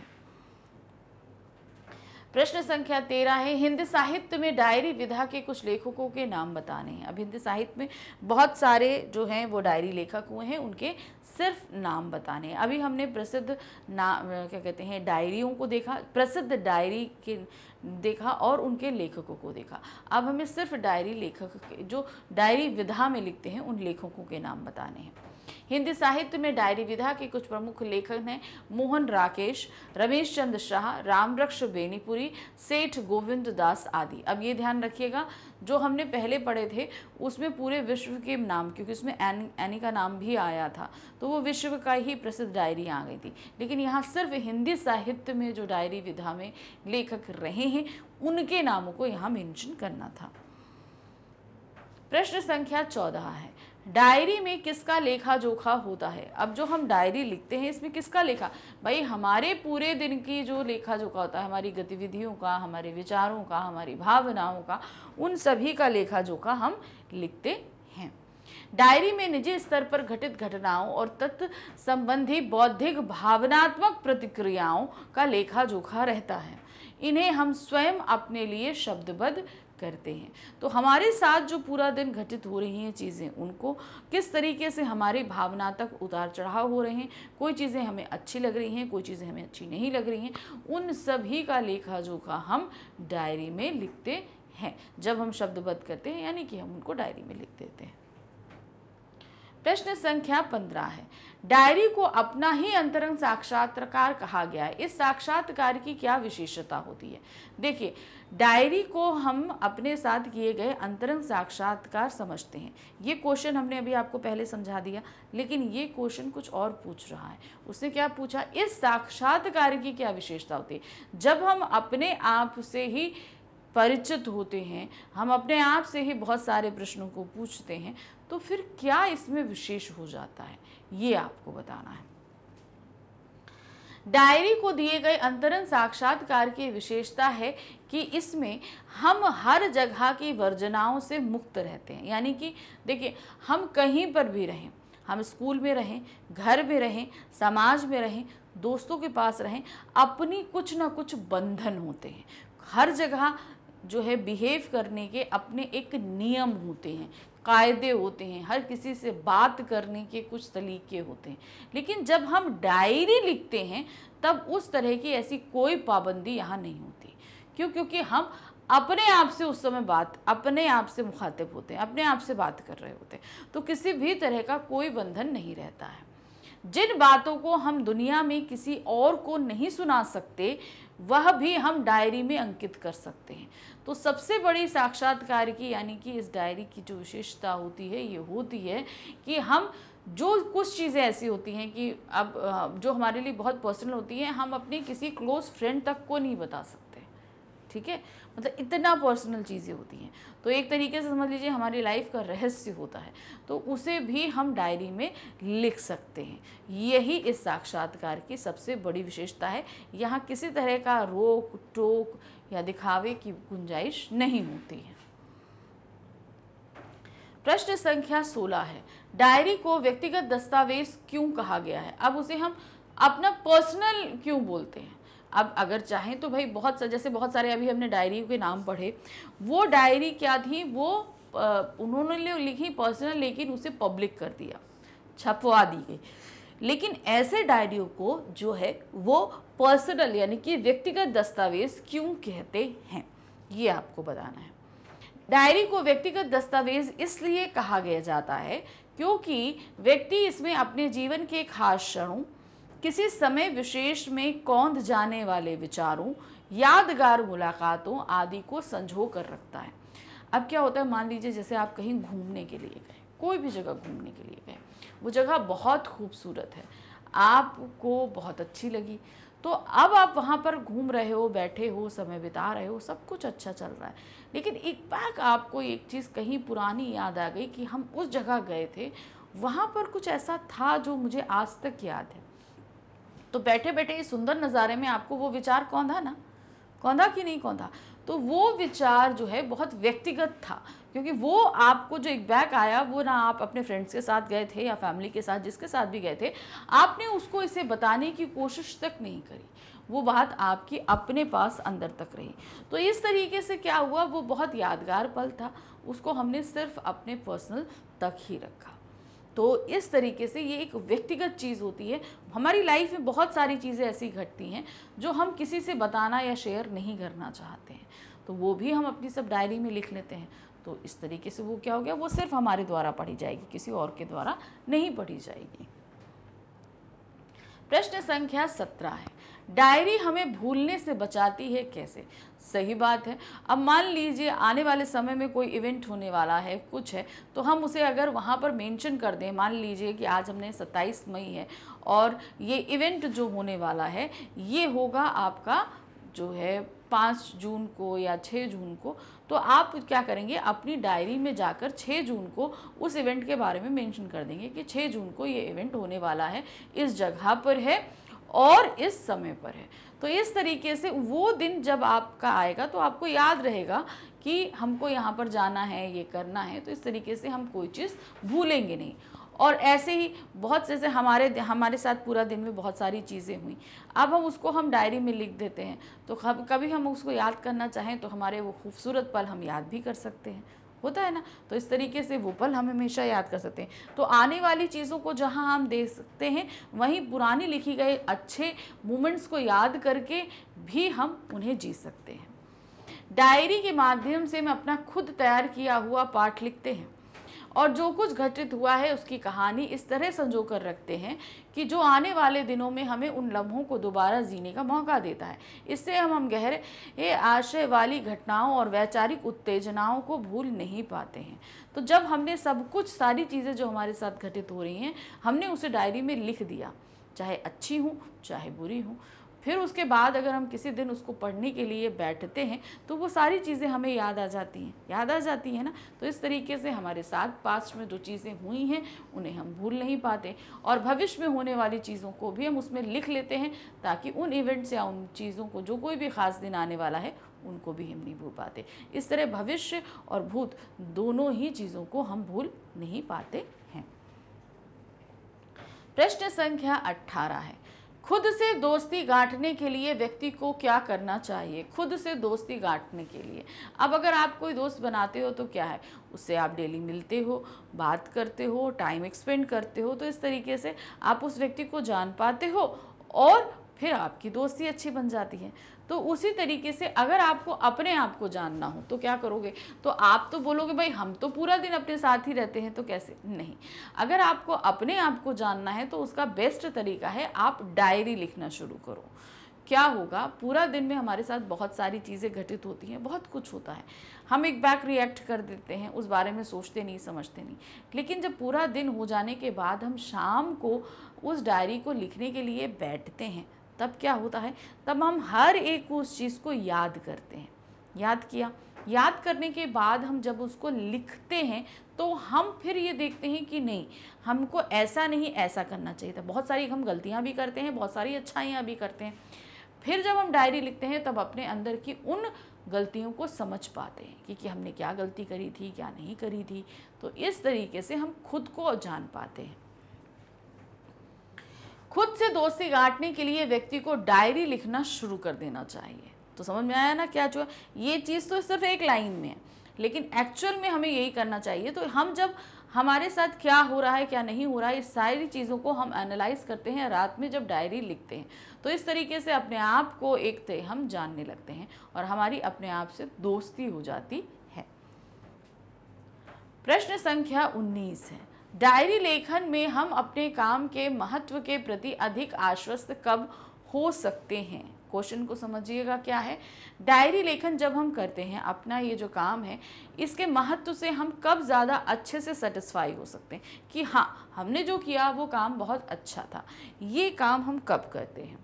प्रश्न संख्या तेरह है, हिंदी साहित्य में डायरी विधा के कुछ लेखकों के नाम बताने हैं। अब हिंदी साहित्य में बहुत सारे जो हैं, वो डायरी लेखक हुए हैं, उनके सिर्फ़ नाम बताने हैं। अभी हमने प्रसिद्ध नाम क्या कहते हैं, डायरियों को देखा, प्रसिद्ध डायरी के, देखा और उनके लेखकों को देखा। अब हमें सिर्फ़ डायरी लेखक जो डायरी विधा में लिखते हैं, उन लेखकों के नाम बताने हैं। हिंदी साहित्य में डायरी विधा के कुछ प्रमुख लेखक हैं मोहन राकेश, रमेश चंद्र शाह, रामरक्ष बेनीपुरी, सेठ गोविंद दास आदि। अब ये ध्यान रखिएगा, जो हमने पहले पढ़े थे, उसमें पूरे विश्व के नाम, क्योंकि उसमें एन, एनी का नाम भी आया था तो वो विश्व का ही प्रसिद्ध डायरी आ गई थी। लेकिन यहाँ सिर्फ़ हिंदी साहित्य में जो डायरी विधा में लेखक रहे हैं, उनके नामों को यहाँ मेंशन करना था। प्रश्न संख्या चौदह है। डायरी में किसका लेखा जोखा होता है? अब जो हम डायरी लिखते हैं, इसमें किसका लेखा? भाई, हमारे पूरे दिन की जो लेखा जोखा होता है, हमारी गतिविधियों का, हमारे विचारों का, हमारी भावनाओं का, उन सभी का लेखा जोखा हम लिखते हैं। डायरी में निजी स्तर पर घटित घटनाओं और तत्व संबंधी बौद्धिक भावनात्मक प्रतिक्रियाओं का लेखा जोखा रहता है। इन्हें हम स्वयं अपने लिए शब्दबद्ध करते हैं। तो हमारे साथ जो पूरा दिन घटित हो रही हैं चीज़ें, उनको किस तरीके से हमारे भावना तक उतार चढ़ाव हो रहे हैं, कोई चीज़ें हमें अच्छी लग रही हैं, कोई चीज़ें हमें अच्छी नहीं लग रही हैं, उन सभी का लेखा जोखा हम डायरी में लिखते हैं। जब हम शब्दबद्ध करते हैं, यानी कि हम उनको डायरी में लिख देते हैं। प्रश्न संख्या पंद्रह है। डायरी को अपना ही अंतरंग साक्षात्कार कहा गया है। इस साक्षात्कार की क्या विशेषता होती है? देखिए, डायरी को हम अपने साथ किए गए अंतरंग साक्षात्कार समझते हैं। ये क्वेश्चन हमने अभी आपको पहले समझा दिया, लेकिन ये क्वेश्चन कुछ और पूछ रहा है। उसने क्या पूछा? इस साक्षात्कार की क्या विशेषता होती है? जब हम अपने आप से ही परिचित होते हैं, हम अपने आप से ही बहुत सारे प्रश्नों को पूछते हैं तो फिर क्या इसमें विशेष हो जाता है? ये आपको बताना है। डायरी को दिए गए अंतरंग साक्षात्कार की विशेषता है कि इसमें हम हर जगह की वर्जनाओं से मुक्त रहते हैं। यानी कि, देखिए, हम कहीं पर भी रहें, हम स्कूल में रहें, घर में रहें, समाज में रहें, दोस्तों के पास रहें, अपनी कुछ ना कुछ बंधन होते हैं। हर जगह जो है बिहेव करने के अपने एक नियम होते हैं, कायदे होते हैं, हर किसी से बात करने के कुछ तरीके होते हैं। लेकिन जब हम डायरी लिखते हैं, तब उस तरह की ऐसी कोई पाबंदी यहाँ नहीं होती। क्यों? क्योंकि हम अपने आप से उस समय बात, अपने आप से मुखातिब होते हैं, अपने आप से बात कर रहे होते हैं। तो किसी भी तरह का कोई बंधन नहीं रहता है। जिन बातों को हम दुनिया में किसी और को नहीं सुना सकते, वह भी हम डायरी में अंकित कर सकते हैं। तो सबसे बड़ी साक्षात्कार की, यानी कि इस डायरी की जो विशेषता होती है, ये होती है कि हम जो कुछ चीज़ें ऐसी होती हैं कि अब जो हमारे लिए बहुत पर्सनल होती हैं, हम अपने किसी क्लोज फ्रेंड तक को नहीं बता सकते। ठीक है? मतलब इतना पर्सनल चीज़ें होती हैं। तो एक तरीके से समझ लीजिए, हमारी लाइफ का रहस्य होता है। तो उसे भी हम डायरी में लिख सकते हैं। यही इस साक्षात्कार की सबसे बड़ी विशेषता है। यहाँ किसी तरह का रोक टोक या दिखावे की गुंजाइश नहीं होती है। प्रश्न संख्या 16 है। डायरी को व्यक्तिगत दस्तावेज़ क्यों कहा गया है? अब उसे हम अपना पर्सनल क्यों बोलते हैं? अब अगर चाहें तो भाई बहुत सा, जैसे बहुत सारे अभी हमने डायरी के नाम पढ़े वो डायरी क्या थी? वो उन्होंने लिखी पर्सनल लेकिन उसे पब्लिक कर दिया छपवा दी गई। लेकिन ऐसे डायरियों को जो है, वो पर्सनल यानी कि व्यक्तिगत दस्तावेज़ क्यों कहते हैं? ये आपको बताना है। डायरी को व्यक्तिगत दस्तावेज़ इसलिए कहा गया जाता है क्योंकि व्यक्ति इसमें अपने जीवन के खास क्षणों, किसी समय विशेष में कौंध जाने वाले विचारों, यादगार मुलाकातों आदि को संजो कर रखता है। अब क्या होता है? मान लीजिए जैसे आप कहीं घूमने के लिए गए, कोई भी जगह घूमने के लिए गए वो जगह बहुत खूबसूरत है। आपको बहुत अच्छी लगी। तो अब आप वहाँ पर घूम रहे हो, बैठे हो, समय बिता रहे हो, सब कुछ अच्छा चल रहा है। लेकिन एक बैग आपको एक चीज़ कहीं पुरानी याद आ गई कि हम उस जगह गए थे, वहाँ पर कुछ ऐसा था जो मुझे आज तक याद है। तो बैठे बैठे इस सुंदर नज़ारे में आपको वो विचार था ना? कौंधा कि नहीं कौंधा तो वो विचार जो है बहुत व्यक्तिगत था, क्योंकि वो आपको जो एक बैक आया, वो ना आप अपने फ्रेंड्स के साथ गए थे या फैमिली के साथ, जिसके साथ भी गए थे, आपने उसको इसे बताने की कोशिश तक नहीं करी। वो बात आपकी अपने पास अंदर तक रही। तो इस तरीके से क्या हुआ, वो बहुत यादगार पल था। उसको हमने सिर्फ़ अपने पर्सनल तक ही रखा। तो इस तरीके से ये एक व्यक्तिगत चीज़ होती है। हमारी लाइफ में बहुत सारी चीज़ें ऐसी घटती हैं, जो हम किसी से बताना या शेयर नहीं करना चाहते हैं। तो वो भी हम अपनी सब डायरी में लिख लेते हैं। तो इस तरीके से वो क्या हो गया, वो सिर्फ़ हमारे द्वारा पढ़ी जाएगी, किसी और के द्वारा नहीं पढ़ी जाएगी। प्रश्न संख्या सत्रह है। डायरी हमें भूलने से बचाती है कैसे? सही बात है। अब मान लीजिए आने वाले समय में कोई इवेंट होने वाला है, कुछ है तो हम उसे अगर वहाँ पर मेंशन कर दें, मान लीजिए कि आज हमने 27 मई है और ये इवेंट जो होने वाला है, ये होगा आपका जो है पाँच जून को या छः जून को तो आप क्या करेंगे, अपनी डायरी में जाकर छः जून को उस इवेंट के बारे में मेंशन कर देंगे कि छः जून को ये इवेंट होने वाला है, इस जगह पर है और इस समय पर है। तो इस तरीके से वो दिन जब आपका आएगा तो आपको याद रहेगा कि हमको यहाँ पर जाना है, ये करना है तो इस तरीके से हम कोई चीज़ भूलेंगे नहीं। और ऐसे ही बहुत से हमारे हमारे साथ पूरा दिन में बहुत सारी चीज़ें हुई। अब हम उसको हम डायरी में लिख देते हैं। तो कभी हम उसको याद करना चाहें तो हमारे वो खूबसूरत पल हम याद भी कर सकते हैं। होता है ना? तो इस तरीके से वो पल हम हमेशा याद कर सकते हैं। तो आने वाली चीज़ों को जहाँ हम देख सकते हैं, वहीं पुरानी लिखी गई अच्छे मोमेंट्स को याद करके भी हम उन्हें जी सकते हैं। डायरी के माध्यम से हम अपना खुद तैयार किया हुआ पाठ लिखते हैं। और जो कुछ घटित हुआ है, उसकी कहानी इस तरह संजो कर रखते हैं कि जो आने वाले दिनों में हमें उन लम्हों को दोबारा जीने का मौका देता है। इससे हम हम गहरे आशय वाली घटनाओं और वैचारिक उत्तेजनाओं को भूल नहीं पाते हैं। तो जब हमने सब कुछ, सारी चीज़ें जो हमारे साथ घटित हो रही हैं, हमने उसे डायरी में लिख दिया, चाहे अच्छी हूँ, चाहे बुरी हूँ फिर उसके बाद अगर हम किसी दिन उसको पढ़ने के लिए बैठते हैं तो वो सारी चीज़ें हमें याद आ जाती हैं। याद आ जाती हैं ना? तो इस तरीके से हमारे साथ पास्ट में जो चीज़ें हुई हैं, उन्हें हम भूल नहीं पाते और भविष्य में होने वाली चीज़ों को भी हम उसमें लिख लेते हैं, ताकि उन इवेंट्स या उन चीज़ों को, जो कोई भी ख़ास दिन आने वाला है, उनको भी हम नहीं भूल पाते। इस तरह भविष्य और भूत दोनों ही चीज़ों को हम भूल नहीं पाते हैं। प्रश्न संख्या अट्ठारह है। खुद से दोस्ती गांठने के लिए व्यक्ति को क्या करना चाहिए? खुद से दोस्ती गांठने के लिए। अब अगर आप कोई दोस्त बनाते हो तो क्या है? उससे आप डेली मिलते हो, बात करते हो, टाइम एक्सपेंड करते हो तो इस तरीके से आप उस व्यक्ति को जान पाते हो और फिर आपकी दोस्ती अच्छी बन जाती है। तो उसी तरीके से अगर आपको अपने आप को जानना हो तो क्या करोगे? तो आप तो बोलोगे, भाई, हम तो पूरा दिन अपने साथ ही रहते हैं तो कैसे? नहीं। अगर आपको अपने आप को जानना है तो उसका बेस्ट तरीका है, आप डायरी लिखना शुरू करो। क्या होगा? पूरा दिन में हमारे साथ बहुत सारी चीज़ें घटित होती हैं, बहुत कुछ होता है। हम एक बैक रिएक्ट कर देते हैं, उस बारे में सोचते नहीं, समझते नहीं। लेकिन जब पूरा दिन हो जाने के बाद हम शाम को उस डायरी को लिखने के लिए बैठते हैं तब क्या होता है? तब हम हर एक उस चीज़ को याद करते हैं। याद किया? याद करने के बाद हम जब उसको लिखते हैं तो हम फिर ये देखते हैं कि नहीं हमको ऐसा नहीं ऐसा करना चाहिए था। बहुत सारी हम गलतियाँ भी करते हैं बहुत सारी अच्छाइयाँ भी करते हैं। फिर जब हम डायरी लिखते हैं तब अपने अंदर की उन गलतियों को समझ पाते हैं कि, कि हमने क्या गलती करी थी क्या नहीं करी थी। तो इस तरीके से हम खुद को जान पाते हैं। खुद से दोस्ती गांटने के लिए व्यक्ति को डायरी लिखना शुरू कर देना चाहिए। तो समझ में आया ना क्या जो ये चीज़ तो सिर्फ़ एक लाइन में है, लेकिन एक्चुअल में हमें यही करना चाहिए। तो हम जब हमारे साथ क्या हो रहा है, क्या नहीं हो रहा है इस सारी चीज़ों को हम एनालाइज करते हैं, रात में जब डायरी लिखते हैं तो इस तरीके से अपने आप को एक थे हम जानने लगते हैं और हमारी अपने आप से दोस्ती हो जाती है। प्रश्न संख्या 19 है। डायरी लेखन में हम अपने काम के महत्व के प्रति अधिक आश्वस्त कब हो सकते हैं? क्वेश्चन को समझिएगा क्या है? डायरी लेखन जब हम करते हैं, अपना ये जो काम है, इसके महत्व से हम कब ज़्यादा अच्छे से सेटिस्फाई हो सकते हैं? कि हाँ हमने जो किया, वो काम बहुत अच्छा था। ये काम हम कब करते हैं?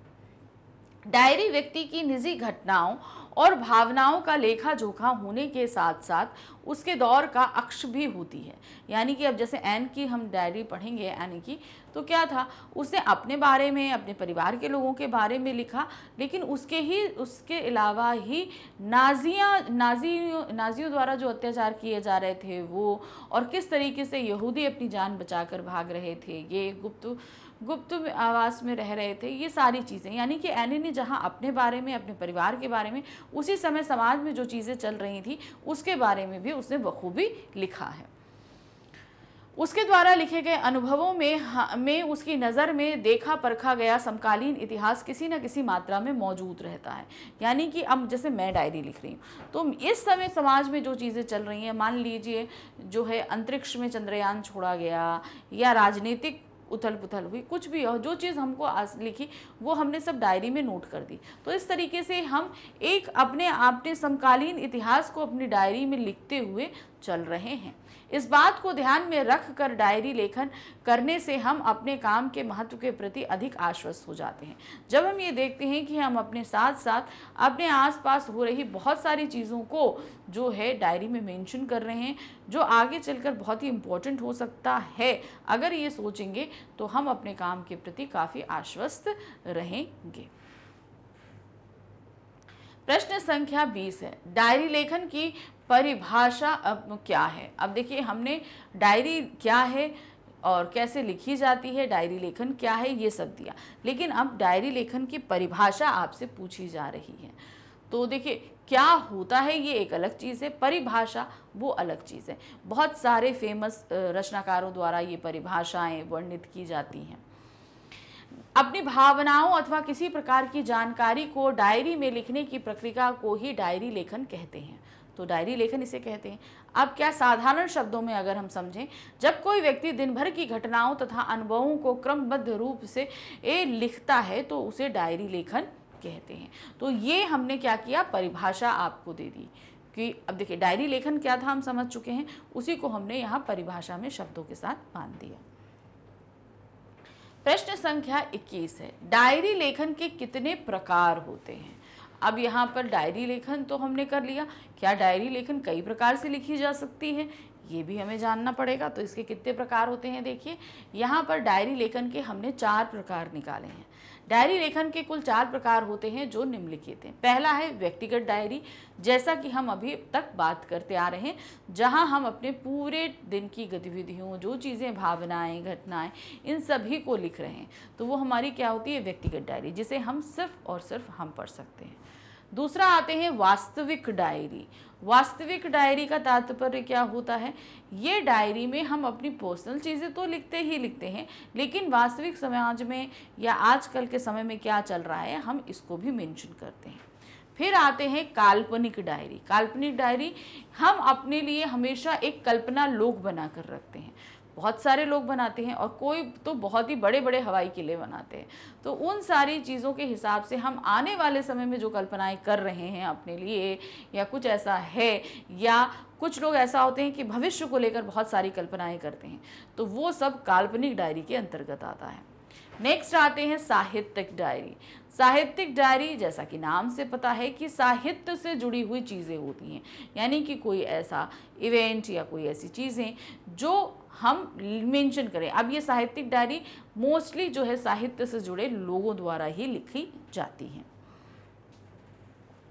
डायरी व्यक्ति की निजी घटनाओं और भावनाओं का लेखा जोखा होने के साथ साथ उसके दौर का अक्ष भी होती है। यानी कि अब जैसे एन की हम डायरी पढ़ेंगे एन की तो क्या था? उसने अपने बारे में, अपने परिवार के लोगों के बारे में लिखा, लेकिन उसके ही, उसके अलावा ही नाजियाँ नाजी नाजियों द्वारा जो अत्याचार किए जा रहे थे वो, और किस तरीके से यहूदी अपनी जान बचाकर भाग रहे थे, ये गुप्त गुप्त आवास में रह रहे थे, ये सारी चीज़ें। यानी कि एनी ने जहाँ अपने बारे में, अपने परिवार के बारे में, उसी समय समाज में जो चीज़ें चल रही थी, उसके बारे में भी उसने बखूबी लिखा है। उसके द्वारा लिखे गए अनुभवों में में उसकी नज़र में देखा परखा गया समकालीन इतिहास किसी न किसी मात्रा में मौजूद रहता है। यानी कि अब जैसे मैं डायरी लिख रही हूँ तो इस समय समाज में जो चीज़ें चल रही हैं, मान लीजिए जो है, अंतरिक्ष में चंद्रयान छोड़ा गया या राजनीतिक उथल पुथल हुई, कुछ भी हो, जो चीज़ हमको आज लिखी, वो हमने सब डायरी में नोट कर दी। तो इस तरीके से हम एक अपने आपने समकालीन इतिहास को अपनी डायरी में लिखते हुए चल रहे हैं। इस बात को ध्यान में रख कर डायरी लेखन करने से हम अपने काम के महत्व के प्रति अधिक आश्वस्त हो जाते हैं। जब हम ये देखते हैं कि हम अपने साथ साथ अपने आसपास हो रही बहुत सारी चीज़ों को जो है डायरी में मेंशन कर रहे हैं, जो आगे चलकर बहुत ही इम्पोर्टेंट हो सकता है, अगर ये सोचेंगे तो हम अपने काम के प्रति काफ़ी आश्वस्त रहेंगे। प्रश्न संख्या 20 है। डायरी लेखन की परिभाषा अब क्या है? अब देखिए, हमने डायरी क्या है और कैसे लिखी जाती है, डायरी लेखन क्या है, ये सब दिया। लेकिन अब डायरी लेखन की परिभाषा आपसे पूछी जा रही है। तो देखिए, क्या होता है, ये एक अलग चीज़ है। परिभाषा, वो अलग चीज़ है। बहुत सारे फ़ेमस रचनाकारों द्वारा ये परिभाषाएँ वर्णित की जाती हैं। अपनी भावनाओं अथवा किसी प्रकार की जानकारी को डायरी में लिखने की प्रक्रिया को ही डायरी लेखन कहते हैं। तो डायरी लेखन इसे कहते हैं। अब क्या साधारण शब्दों में अगर हम समझें, जब कोई व्यक्ति दिन भर की घटनाओं तथा अनुभवों को क्रमबद्ध रूप से ए लिखता है तो उसे डायरी लेखन कहते हैं। तो ये हमने क्या किया? परिभाषा आपको दे दी कि अब देखिए, डायरी लेखन क्या था, हम समझ चुके हैं। उसी को हमने यहाँ परिभाषा में शब्दों के साथ बाँध दिया। प्रश्न संख्या 21 है। डायरी लेखन के कितने प्रकार होते हैं? अब यहाँ पर डायरी लेखन तो हमने कर लिया। क्या डायरी लेखन कई प्रकार से लिखी जा सकती है? ये भी हमें जानना पड़ेगा। तो इसके कितने प्रकार होते हैं देखिए। यहाँ पर डायरी लेखन के हमने चार प्रकार निकाले हैं। डायरी लेखन के कुल चार प्रकार होते हैं जो निम्नलिखित हैं। पहला है व्यक्तिगत डायरी, जैसा कि हम अभी तक बात करते आ रहे हैं, जहाँ हम अपने पूरे दिन की गतिविधियों, जो चीज़ें, भावनाएँ, घटनाएँ, इन सभी को लिख रहे हैं। तो वो हमारी क्या होती है? व्यक्तिगत डायरी, जिसे हम सिर्फ़ और सिर्फ़ हम पढ़ सकते हैं। दूसरा आते हैं वास्तविक डायरी वास्तविक डायरी का तात्पर्य क्या होता है? ये डायरी में हम अपनी पर्सनल चीज़ें तो लिखते ही लिखते हैं, लेकिन वास्तविक समाज में या आजकल के समय में क्या चल रहा है, हम इसको भी मेंशन करते हैं। फिर आते हैं काल्पनिक डायरी। काल्पनिक डायरी हम अपने लिए हमेशा एक कल्पना लोक बना कर रखते हैं। बहुत सारे लोग बनाते हैं और कोई तो बहुत ही बड़े बड़े हवाई किले बनाते हैं। तो उन सारी चीज़ों के हिसाब से हम आने वाले समय में जो कल्पनाएँ कर रहे हैं अपने लिए, या कुछ ऐसा है, या कुछ लोग ऐसा होते हैं कि भविष्य को लेकर बहुत सारी कल्पनाएँ करते हैं तो वो सब काल्पनिक डायरी के अंतर्गत आता है। नेक्स्ट आते हैं साहित्यिक डायरी साहित्यिक डायरी जैसा कि नाम से पता है कि साहित्य से जुड़ी हुई चीज़ें होती हैं. यानी कि कोई ऐसा इवेंट या कोई ऐसी चीज़ें जो हम मेंशन करें. अब ये साहित्यिक डायरी मोस्टली जो है साहित्य से जुड़े लोगों द्वारा ही लिखी जाती हैं.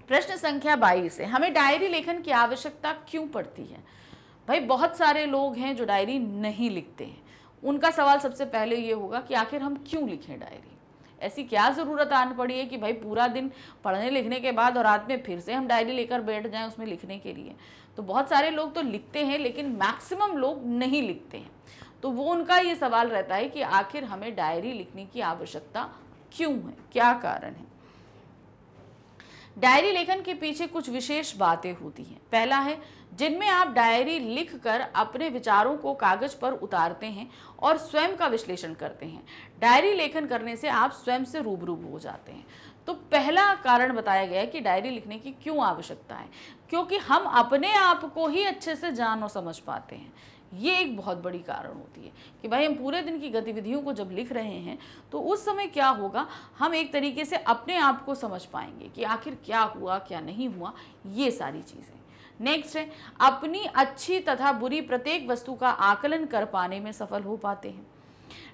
प्रश्न संख्या बाईस है. हमें डायरी लेखन की आवश्यकता क्यों पड़ती है? भाई बहुत सारे लोग हैं जो डायरी नहीं लिखते हैं. उनका सवाल सबसे पहले ये होगा कि आखिर हम क्यों लिखें डायरी? ऐसी क्या ज़रूरत आन पड़ी है कि भाई पूरा दिन पढ़ने लिखने के बाद और रात में फिर से हम डायरी लेकर बैठ जाएँ उसमें लिखने के लिए? तो बहुत सारे लोग तो लिखते हैं, लेकिन मैक्सिमम लोग नहीं लिखते हैं। तो वो उनका ये सवाल रहता है कि आखिर हमें डायरी लिखने की आवश्यकता क्यों है? क्या कारण है? डायरी लेखन के पीछे कुछ विशेष बातें होती हैं। पहला है जिनमें आप डायरी लिखकर अपने विचारों को कागज़ पर उतारते हैं और स्वयं का विश्लेषण करते हैं। डायरी लेखन करने से आप स्वयं से रूबरू हो जाते हैं। तो पहला कारण बताया गया है कि डायरी लिखने की क्यों आवश्यकता है, क्योंकि हम अपने आप को ही अच्छे से जान और समझ पाते हैं। ये एक बहुत बड़ी कारण होती है कि भाई हम पूरे दिन की गतिविधियों को जब लिख रहे हैं तो उस समय क्या होगा, हम एक तरीके से अपने आप को समझ पाएँगे कि आखिर क्या हुआ, क्या नहीं हुआ, ये सारी चीज़ें। नेक्स्ट है, अपनी अच्छी तथा बुरी प्रत्येक वस्तु का आकलन कर पाने में सफल हो पाते हैं।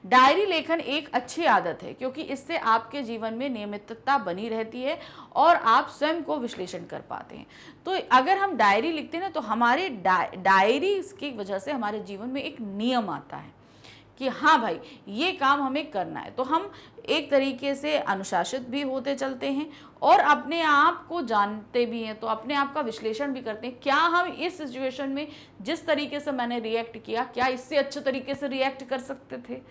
डायरी लेखन एक अच्छी आदत है, क्योंकि इससे आपके जीवन में नियमितता बनी रहती है और आप स्वयं को विश्लेषण कर पाते हैं। तो अगर हम डायरी लिखते हैं ना तो हमारे डायरी की वजह से हमारे जीवन में एक नियम आता है कि हाँ भाई, ये काम हमें करना है। तो हम एक तरीके से अनुशासित भी होते चलते हैं और अपने आप को जानते भी हैं तो अपने आप का विश्लेषण भी करते हैं। क्या हम इस सिचुएशन में जिस तरीके से मैंने रिएक्ट किया, क्या इससे अच्छे तरीके से रिएक्ट कर सकते थे?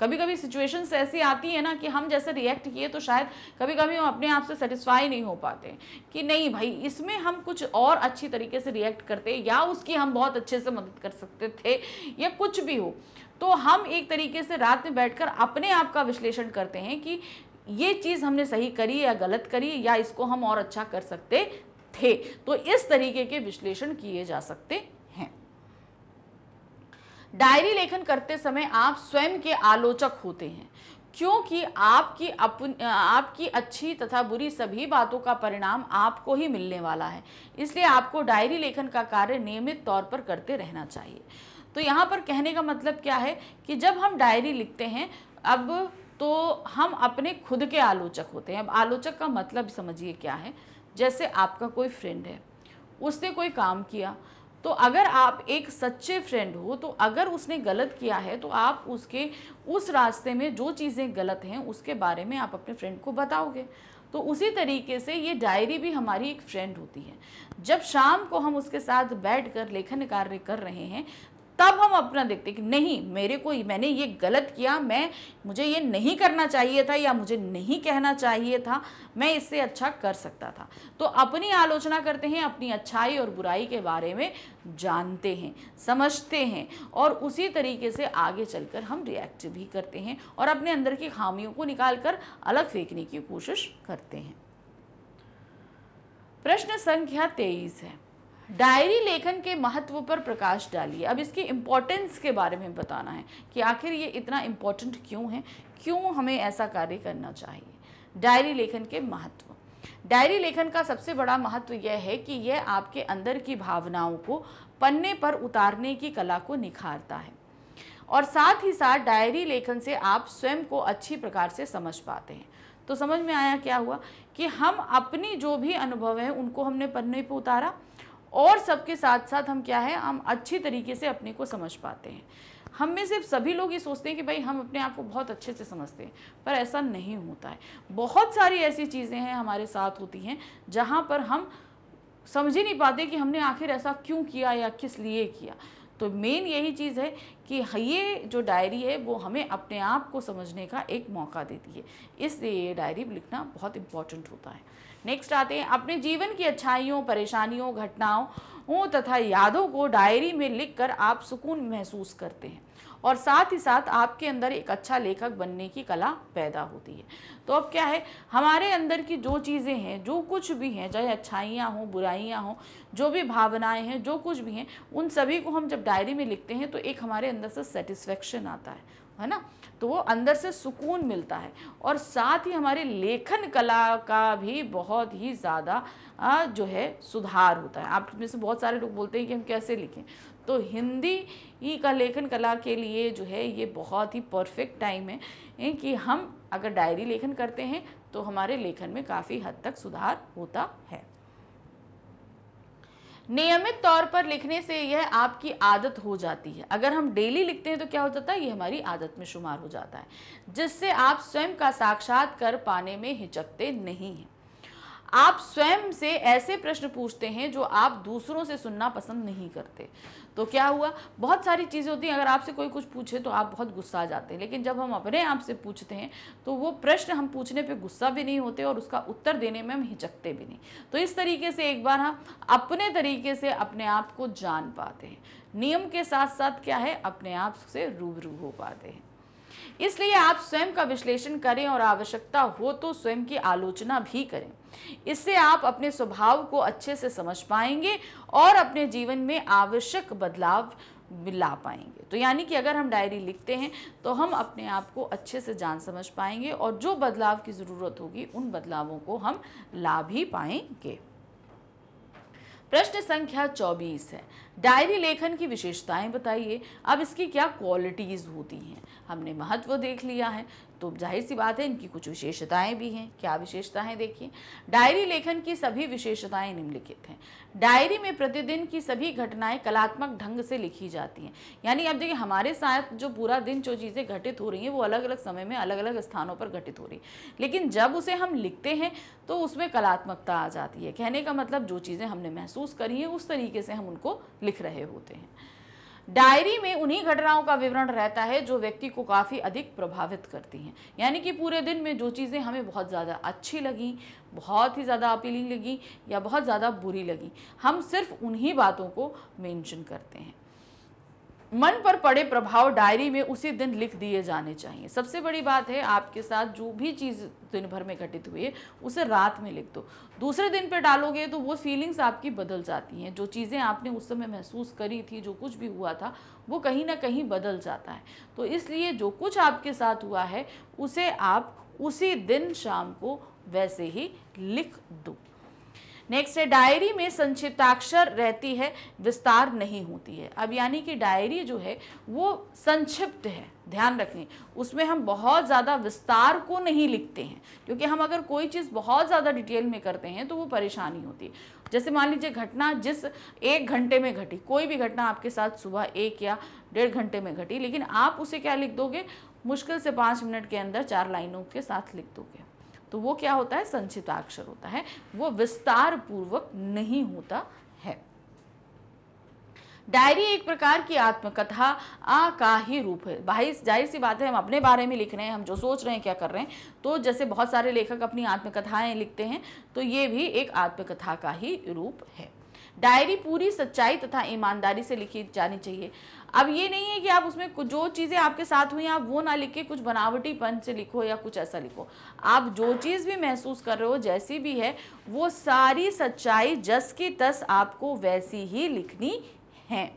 कभी कभी सिचुएशंस ऐसी आती है ना कि हम जैसे रिएक्ट किए तो शायद कभी कभी हम अपने आप से सेटिस्फाई नहीं हो पाते कि नहीं भाई, इसमें हम कुछ और अच्छी तरीके से रिएक्ट करते या उसकी हम बहुत अच्छे से मदद कर सकते थे या कुछ भी हो। तो हम एक तरीके से रात में बैठकर अपने आप का विश्लेषण करते हैं कि ये चीज़ हमने सही करी या गलत करी या इसको हम और अच्छा कर सकते थे। तो इस तरीके के विश्लेषण किए जा सकते हैं। डायरी लेखन करते समय आप स्वयं के आलोचक होते हैं, क्योंकि आपकी अपन, आपकी अच्छी तथा बुरी सभी बातों का परिणाम आपको ही मिलने वाला है। इसलिए आपको डायरी लेखन का कार्य नियमित तौर पर करते रहना चाहिए। तो यहाँ पर कहने का मतलब क्या है कि जब हम डायरी लिखते हैं, अब तो हम अपने खुद के आलोचक होते हैं। अब आलोचक का मतलब समझिए क्या है? जैसे आपका कोई फ्रेंड है, उसने कोई काम किया तो अगर आप एक सच्चे फ्रेंड हो तो अगर उसने गलत किया है तो आप उसके, उस रास्ते में जो चीज़ें गलत हैं, उसके बारे में आप अपने फ्रेंड को बताओगे। तो उसी तरीके से ये डायरी भी हमारी एक फ्रेंड होती है। जब शाम को हम उसके साथ बैठ कर लेखन कार्य कर रहे हैं तब हम अपना देखते कि नहीं, मेरे को मैंने ये गलत किया, मैं मुझे ये नहीं करना चाहिए था या मुझे नहीं कहना चाहिए था, मैं इससे अच्छा कर सकता था। तो अपनी आलोचना करते हैं, अपनी अच्छाई और बुराई के बारे में जानते हैं, समझते हैं और उसी तरीके से आगे चलकर हम रिएक्ट भी करते हैं और अपने अंदर की खामियों को निकाल कर अलग फेंकने की कोशिश करते हैं। प्रश्न संख्या तेईस है। डायरी लेखन के महत्व पर प्रकाश डालिए। अब इसकी इम्पोर्टेंस के बारे में बताना है कि आखिर ये इतना इम्पोर्टेंट क्यों है? क्यों हमें ऐसा कार्य करना चाहिए? डायरी लेखन के महत्व। डायरी लेखन का सबसे बड़ा महत्व यह है कि यह आपके अंदर की भावनाओं को पन्ने पर उतारने की कला को निखारता है। और साथ ही साथ डायरी लेखन से आप स्वयं को अच्छी प्रकार से समझ पाते हैं। तो समझ में आया क्या हुआ? कि हम अपनी जो भी अनुभव हैं, उनको हमने पन्ने पर उतारा। और सबके साथ साथ हम क्या है, हम अच्छी तरीके से अपने को समझ पाते हैं। हम में सिर्फ़ सभी लोग ये सोचते हैं कि भाई हम अपने आप को बहुत अच्छे से समझते हैं, पर ऐसा नहीं होता है। बहुत सारी ऐसी चीज़ें हैं हमारे साथ होती हैं, जहाँ पर हम समझ ही नहीं पाते कि हमने आखिर ऐसा क्यों किया या किस लिए किया। तो मेन यही चीज़ है कि ये जो डायरी है, वो हमें अपने आप को समझने का एक मौका देती है। इसलिए ये डायरी लिखना बहुत इंपॉर्टेंट होता है। नेक्स्ट आते हैं, अपने जीवन की अच्छाइयों, परेशानियों, घटनाओं तथा यादों को डायरी में लिखकर आप सुकून महसूस करते हैं। और साथ ही साथ आपके अंदर एक अच्छा लेखक बनने की कला पैदा होती है। तो अब क्या है, हमारे अंदर की जो चीज़ें हैं, जो कुछ भी हैं, चाहे अच्छाइयाँ हों, बुराइयाँ हों, जो भी भावनाएँ हैं, जो कुछ भी हैं, उन सभी को हम जब डायरी में लिखते हैं तो एक हमारे अंदर से सेटिस्फेक्शन आता है है ना? तो वो अंदर से सुकून मिलता है। और साथ ही हमारे लेखन कला का भी बहुत ही ज़्यादा जो है, सुधार होता है। आप में से बहुत सारे लोग बोलते हैं कि हम कैसे लिखें। तो हिंदी ही का लेखन कला के लिए जो है, ये बहुत ही परफेक्ट टाइम है कि हम अगर डायरी लेखन करते हैं तो हमारे लेखन में काफ़ी हद तक सुधार होता है। नियमित तौर पर लिखने से यह आपकी आदत हो जाती है। अगर हम डेली लिखते हैं तो क्या हो जाता है? ये हमारी आदत में शुमार हो जाता है, जिससे आप स्वयं का साक्षात कर पाने में हिचकते नहीं हैं। आप स्वयं से ऐसे प्रश्न पूछते हैं जो आप दूसरों से सुनना पसंद नहीं करते। तो क्या हुआ? बहुत सारी चीज़ें होती हैं। अगर आपसे कोई कुछ पूछे तो आप बहुत गुस्सा आ जाते हैं। लेकिन जब हम अपने आप से पूछते हैं तो वो प्रश्न हम पूछने पे गुस्सा भी नहीं होते और उसका उत्तर देने में हम हिचकते भी नहीं। तो इस तरीके से एक बार हम अपने तरीके से अपने आप को जान पाते हैं। नियम के साथ साथ क्या है? अपने आप से रूबरू हो पाते हैं। इसलिए आप स्वयं का विश्लेषण करें और आवश्यकता हो तो स्वयं की आलोचना भी करें। इससे आप अपने स्वभाव को अच्छे से समझ पाएँगे और अपने जीवन में आवश्यक बदलाव ला पाएँगे। तो यानी कि अगर हम डायरी लिखते हैं तो हम अपने आप को अच्छे से जान समझ पाएँगे और जो बदलाव की ज़रूरत होगी, उन बदलावों को हम ला भी पाएँगे। प्रश्न संख्या 24 है। डायरी लेखन की विशेषताएँ बताइए। अब इसकी क्या क्वालिटीज़ होती हैं? हमने महत्व देख लिया है। तो ज़ाहिर सी बात है, इनकी कुछ विशेषताएँ भी हैं। क्या विशेषताएँ देखिए? डायरी लेखन की सभी विशेषताएँ निम्नलिखित हैं। डायरी में प्रतिदिन की सभी घटनाएँ कलात्मक ढंग से लिखी जाती हैं। यानी अब देखिए, हमारे साथ जो पूरा दिन जो चीज़ें घटित हो रही हैं, वो अलग अलग समय में अलग अलग स्थानों पर घटित हो रही लेकिन जब उसे हम लिखते हैं तो उसमें कलात्मकता आ जाती है। कहने का मतलब जो चीज़ें हमने महसूस करी हैं, उस तरीके से हम उनको लिख रहे होते हैं। डायरी में उन्हीं घटनाओं का विवरण रहता है जो व्यक्ति को काफ़ी अधिक प्रभावित करती हैं। यानी कि पूरे दिन में जो चीज़ें हमें बहुत ज़्यादा अच्छी लगी, बहुत ही ज़्यादा अपीलिंग लगी या बहुत ज़्यादा बुरी लगी, हम सिर्फ़ उन्हीं बातों को मेंशन करते हैं। मन पर पड़े प्रभाव डायरी में उसी दिन लिख दिए जाने चाहिए। सबसे बड़ी बात है, आपके साथ जो भी चीज़ दिन भर में घटित हुई है, उसे रात में लिख दो। दूसरे दिन पे डालोगे तो वो फीलिंग्स आपकी बदल जाती हैं। जो चीज़ें आपने उस समय महसूस करी थी, जो कुछ भी हुआ था, वो कहीं ना कहीं बदल जाता है। तो इसलिए जो कुछ आपके साथ हुआ है, उसे आप उसी दिन शाम को वैसे ही लिख दो। नेक्स्ट है डायरी में संक्षिप्ताक्षर रहती है, विस्तार नहीं होती है। अब यानी कि डायरी जो है, वो संक्षिप्त है, ध्यान रखें। उसमें हम बहुत ज़्यादा विस्तार को नहीं लिखते हैं, क्योंकि हम अगर कोई चीज़ बहुत ज़्यादा डिटेल में करते हैं तो वो परेशानी होती है। जैसे मान लीजिए, घटना जिस एक घंटे में घटी, कोई भी घटना आपके साथ सुबह एक या डेढ़ घंटे में घटी, लेकिन आप उसे क्या लिख दोगे? मुश्किल से पाँच मिनट के अंदर चार लाइनों के साथ लिख दोगे। तो वो क्या होता है? संचिताक्षर होता है। वो विस्तार पूर्वक नहीं होता है। डायरी एक प्रकार की आत्मकथा, आ का ही रूप है। भाई, ज़ाहिर सी बात है, हम अपने बारे में लिख रहे हैं, हम जो सोच रहे हैं, क्या कर रहे हैं। तो जैसे बहुत सारे लेखक अपनी आत्मकथाएँ लिखते हैं तो ये भी एक आत्मकथा का ही रूप है। डायरी पूरी सच्चाई तथा ईमानदारी से लिखी जानी चाहिए। अब ये नहीं है कि आप उसमें जो चीज़ें आपके साथ हुई आप वो ना लिखे, कुछ बनावटी पन से लिखो या कुछ ऐसा लिखो। आप जो चीज़ भी महसूस कर रहे हो, जैसी भी है, वो सारी सच्चाई जस की तस आपको वैसी ही लिखनी है।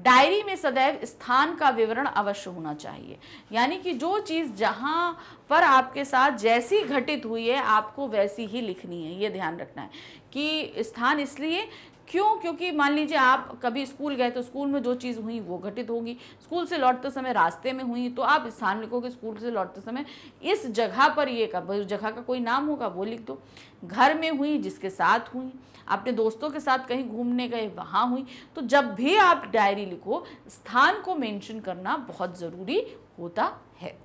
डायरी में सदैव स्थान का विवरण अवश्य होना चाहिए। यानी कि जो चीज़ जहाँ पर आपके साथ जैसी घटित हुई है, आपको वैसी ही लिखनी है। ये ध्यान रखना है कि स्थान इसलिए क्यों? क्योंकि मान लीजिए आप कभी स्कूल गए तो स्कूल में जो चीज़ हुई वो घटित होगी। स्कूल से लौटते समय रास्ते में हुई तो आप स्थान लिखोगे स्कूल से लौटते समय इस जगह पर ये का उस जगह का कोई नाम होगा वो लिख दो। घर में हुई, जिसके साथ हुई, अपने दोस्तों के साथ कहीं घूमने गए, वहाँ हुई। तो जब भी आप डायरी लिखो, स्थान को मेंशन करना बहुत ज़रूरी होता है।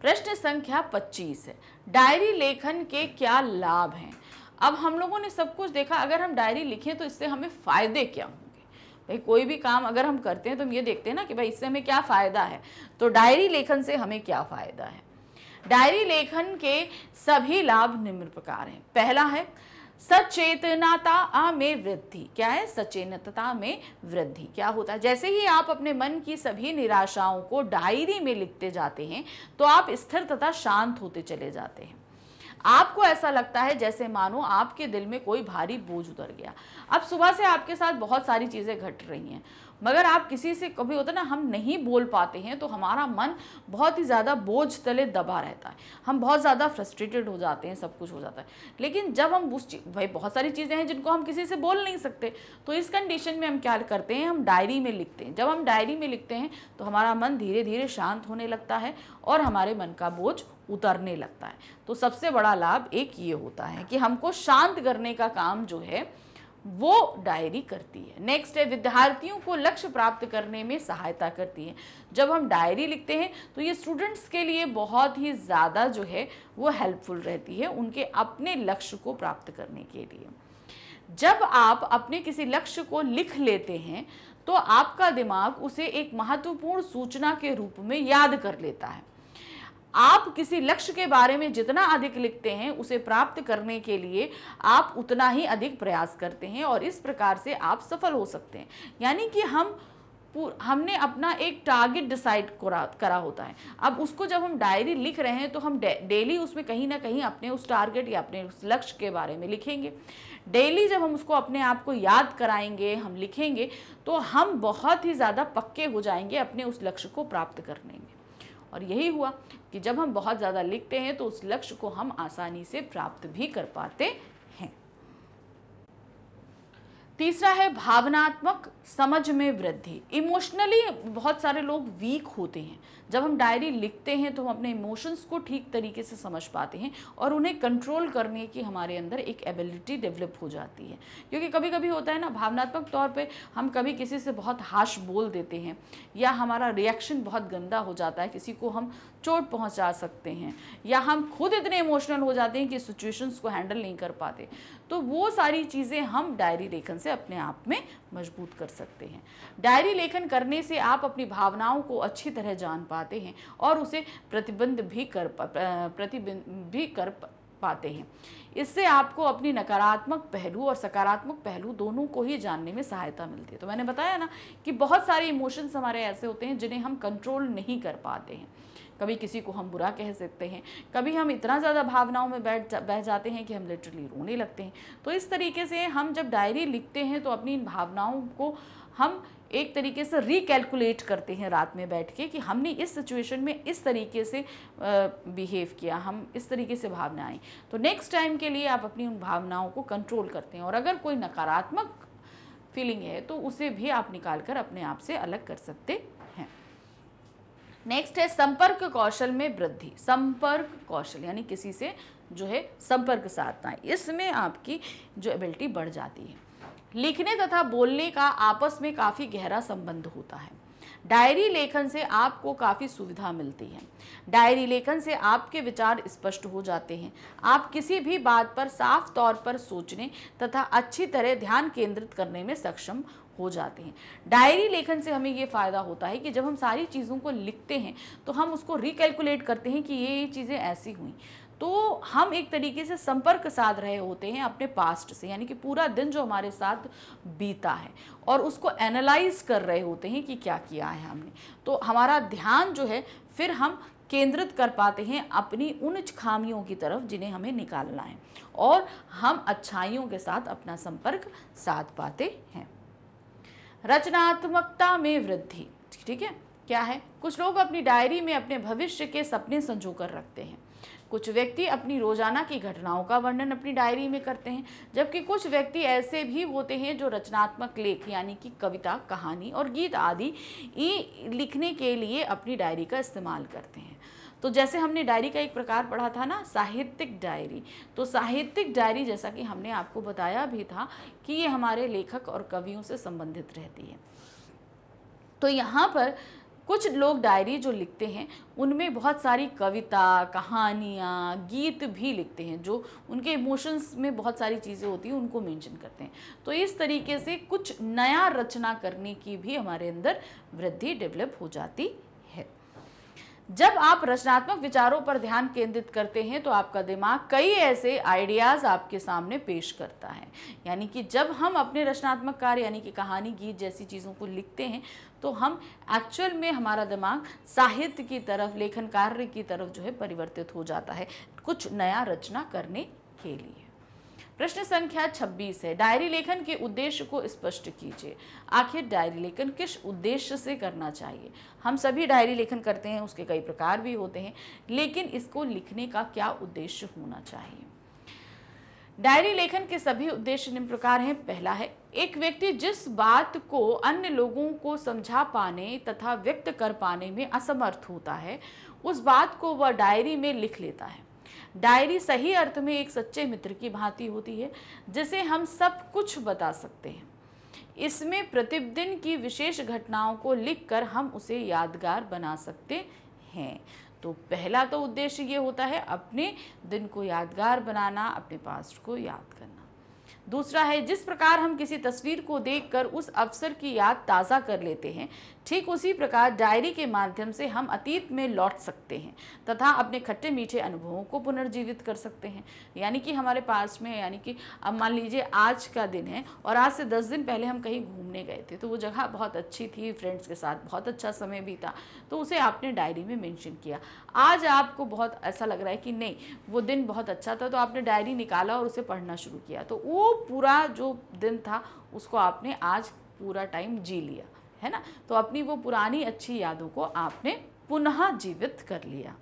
प्रश्न संख्या 25 है। डायरी लेखन के क्या लाभ हैं? अब हम लोगों ने सब कुछ देखा, अगर हम डायरी लिखें तो इससे हमें फ़ायदे क्या होंगे? भाई, कोई भी काम अगर हम करते हैं तो हम ये देखते हैं ना कि भाई इससे हमें क्या फ़ायदा है? तो डायरी लेखन से हमें क्या फ़ायदा है? डायरी लेखन के सभी लाभ निम्न प्रकार हैं। पहला है, सचेतनता में वृद्धि। क्या है? सचेतनता में वृद्धि। क्या होता है? जैसे ही आप अपने मन की सभी निराशाओं को डायरी में लिखते जाते हैं तो आप स्थिर तथा शांत होते चले जाते हैं। आपको ऐसा लगता है जैसे मानो आपके दिल में कोई भारी बोझ उतर गया। अब सुबह से आपके साथ बहुत सारी चीज़ें घट रही हैं। मगर आप किसी से, कभी होता है ना, हम नहीं बोल पाते हैं तो हमारा मन बहुत ही ज़्यादा बोझ तले दबा रहता है। हम बहुत ज़्यादा फ्रस्ट्रेटेड हो जाते हैं, सब कुछ हो जाता है। लेकिन जब हम उस भाई बहुत सारी चीज़ें हैं जिनको हम किसी से बोल नहीं सकते तो इस कंडीशन में हम क्या करते हैं, हम डायरी में लिखते हैं। जब हम डायरी में लिखते हैं तो हमारा मन धीरे धीरे शांत होने लगता है और हमारे मन का बोझ उतरने लगता है। तो सबसे बड़ा लाभ एक ये होता है कि हमको शांत करने का काम जो है वो डायरी करती है। नेक्स्ट है, विद्यार्थियों को लक्ष्य प्राप्त करने में सहायता करती है। जब हम डायरी लिखते हैं तो ये स्टूडेंट्स के लिए बहुत ही ज़्यादा जो है, वो हेल्पफुल रहती है उनके अपने लक्ष्य को प्राप्त करने के लिए। जब आप अपने किसी लक्ष्य को लिख लेते हैं तो आपका दिमाग उसे एक महत्वपूर्ण सूचना के रूप में याद कर लेता है। आप किसी लक्ष्य के बारे में जितना अधिक लिखते हैं, उसे प्राप्त करने के लिए आप उतना ही अधिक प्रयास करते हैं और इस प्रकार से आप सफल हो सकते हैं। यानी कि हम हमने अपना एक टारगेट डिसाइड करा करा होता है। अब उसको जब हम डायरी लिख रहे हैं तो हम डेली उसमें कहीं ना कहीं अपने उस टारगेट या अपने उस लक्ष्य के बारे में लिखेंगे। डेली जब हम उसको अपने आप को याद कराएँगे, हम लिखेंगे तो हम बहुत ही ज़्यादा पक्के हो जाएँगे अपने उस लक्ष्य को प्राप्त करने में। और यही हुआ। कि जब हम बहुत ज़्यादा लिखते हैं तो उस लक्ष्य को हम आसानी से प्राप्त भी कर पाते हैं। तीसरा है भावनात्मक समझ में वृद्धि। इमोशनली बहुत सारे लोग वीक होते हैं। जब हम डायरी लिखते हैं तो हम अपने इमोशंस को ठीक तरीके से समझ पाते हैं और उन्हें कंट्रोल करने की हमारे अंदर एक एबिलिटी डेवलप हो जाती है। क्योंकि कभी कभी होता है ना, भावनात्मक तौर पर हम कभी किसी से बहुत हाश बोल देते हैं या हमारा रिएक्शन बहुत गंदा हो जाता है, किसी को हम चोट पहुँचा सकते हैं या हम खुद इतने इमोशनल हो जाते हैं कि सिचुएशंस को हैंडल नहीं कर पाते। तो वो सारी चीज़ें हम डायरी लेखन से अपने आप में मज़बूत कर सकते हैं। डायरी लेखन करने से आप अपनी भावनाओं को अच्छी तरह जान पाते हैं और उसे प्रतिबंध भी कर प्रतिबंध भी कर पाते हैं। इससे आपको अपनी नकारात्मक पहलू और सकारात्मक पहलू दोनों को ही जानने में सहायता मिलती है। तो मैंने बताया ना कि बहुत सारे इमोशंस हमारे ऐसे होते हैं जिन्हें हम कंट्रोल नहीं कर पाते हैं। कभी किसी को हम बुरा कह सकते हैं कभी हम इतना ज़्यादा भावनाओं में बैठ जा, बह जाते हैं कि हम लिटरली रोने लगते हैं। तो इस तरीके से हम जब डायरी लिखते हैं तो अपनी इन भावनाओं को हम एक तरीके से रिकैलकुलेट करते हैं रात में बैठ के कि हमने इस सिचुएशन में इस तरीके से बिहेव किया हम इस तरीके से भावनाएँ। तो नेक्स्ट टाइम के लिए आप अपनी उन भावनाओं को कंट्रोल करते हैं और अगर कोई नकारात्मक फीलिंग है तो उसे भी आप निकाल कर अपने आप से अलग कर सकते नेक्स्ट है संपर्क कौशल में वृद्धि। संपर्क कौशल, यानी किसी से जो है संपर्क साधना। इसमें आपकी जो एबिलिटी बढ़ जाती है। लिखने तथा बोलने का आपस में काफ़ी गहरा संबंध होता है। डायरी लेखन से आपको काफ़ी सुविधा मिलती है। डायरी लेखन से आपके विचार स्पष्ट हो जाते हैं। आप किसी भी बात पर साफ़ तौर पर सोचने तथा अच्छी तरह ध्यान केंद्रित करने में सक्षम हो जाते हैं। डायरी लेखन से हमें ये फ़ायदा होता है कि जब हम सारी चीज़ों को लिखते हैं तो हम उसको रिकैलकुलेट करते हैं कि ये ये चीज़ें ऐसी हुई। तो हम एक तरीके से संपर्क साध रहे होते हैं अपने पास्ट से, यानी कि पूरा दिन जो हमारे साथ बीता है, और उसको एनालाइज कर रहे होते हैं कि क्या किया है हमने। तो हमारा ध्यान जो है, फिर हम केंद्रित कर पाते हैं अपनी उन खामियों की तरफ़ जिन्हें हमें निकालना है, और हम अच्छाइयों के साथ अपना संपर्क साध पाते हैं। रचनात्मकता में वृद्धि। ठीक है? क्या है? कुछ लोग अपनी डायरी में अपने भविष्य के सपने संजो कर रखते हैं। कुछ व्यक्ति अपनी रोज़ाना की घटनाओं का वर्णन अपनी डायरी में करते हैं, जबकि कुछ व्यक्ति ऐसे भी होते हैं जो रचनात्मक लेख, यानी कि कविता, कहानी और गीत आदि लिखने के लिए अपनी डायरी का इस्तेमाल करते हैं। तो जैसे हमने डायरी का एक प्रकार पढ़ा था ना, साहित्यिक डायरी तो साहित्यिक डायरी जैसा कि हमने आपको बताया भी था कि ये हमारे लेखक और कवियों से संबंधित रहती है। तो यहाँ पर कुछ लोग डायरी जो लिखते हैं, उनमें बहुत सारी कविता, कहानियाँ, गीत भी लिखते हैं, जो उनके इमोशंस में बहुत सारी चीज़ें होती हैं, उनको मेंशन करते हैं। तो इस तरीके से कुछ नया रचना करने की भी हमारे अंदर वृद्धि डेवलप हो जाती जब आप रचनात्मक विचारों पर ध्यान केंद्रित करते हैं तो आपका दिमाग कई ऐसे आइडियाज़ आपके सामने पेश करता है। यानी कि जब हम अपने रचनात्मक कार्य, यानी कि कहानी, गीत जैसी चीज़ों को लिखते हैं तो हम एक्चुअल में हमारा दिमाग साहित्य की तरफ़, लेखन कार्य की तरफ़ जो है परिवर्तित हो जाता है, कुछ नया रचना करने के लिए। प्रश्न संख्या 26 है। डायरी लेखन के उद्देश्य को स्पष्ट कीजिए। आखिर डायरी लेखन किस उद्देश्य से करना चाहिए? हम सभी डायरी लेखन करते हैं, उसके कई प्रकार भी होते हैं, लेकिन इसको लिखने का क्या उद्देश्य होना चाहिए? डायरी लेखन के सभी उद्देश्य निम्न प्रकार हैं। पहला है, एक व्यक्ति जिस बात को अन्य लोगों को समझा पाने तथा व्यक्त कर पाने में असमर्थ होता है, उस बात को वह डायरी में लिख लेता है। डायरी सही अर्थ में एक सच्चे मित्र की भांति होती है, जिसे हम सब कुछ बता सकते हैं। इसमें प्रतिदिन की विशेष घटनाओं को लिखकर हम उसे यादगार बना सकते हैं। तो पहला तो उद्देश्य ये होता है, अपने दिन को यादगार बनाना, अपने पास्ट को याद करना। दूसरा है, जिस प्रकार हम किसी तस्वीर को देखकर उस अवसर की याद ताज़ा कर लेते हैं ठीक उसी प्रकार डायरी के माध्यम से हम अतीत में लौट सकते हैं, तथा अपने खट्टे मीठे अनुभवों को पुनर्जीवित कर सकते हैं। यानी कि हमारे पास में, यानी कि अब मान लीजिए आज का दिन है, और आज से दस दिन पहले हम कहीं घूमने गए थे तो वो जगह बहुत अच्छी थी फ्रेंड्स के साथ, बहुत अच्छा समय बीता तो उसे आपने डायरी में मैंशन किया। आज आपको बहुत ऐसा लग रहा है कि नहीं, वो दिन बहुत अच्छा था तो आपने डायरी निकाला और उसे पढ़ना शुरू किया। तो वो पूरा जो दिन था, उसको आपने आज पूरा टाइम जी लिया। है ना? तो अपनी वो पुरानी अच्छी यादों को आपने पुनः जीवित कर लिया।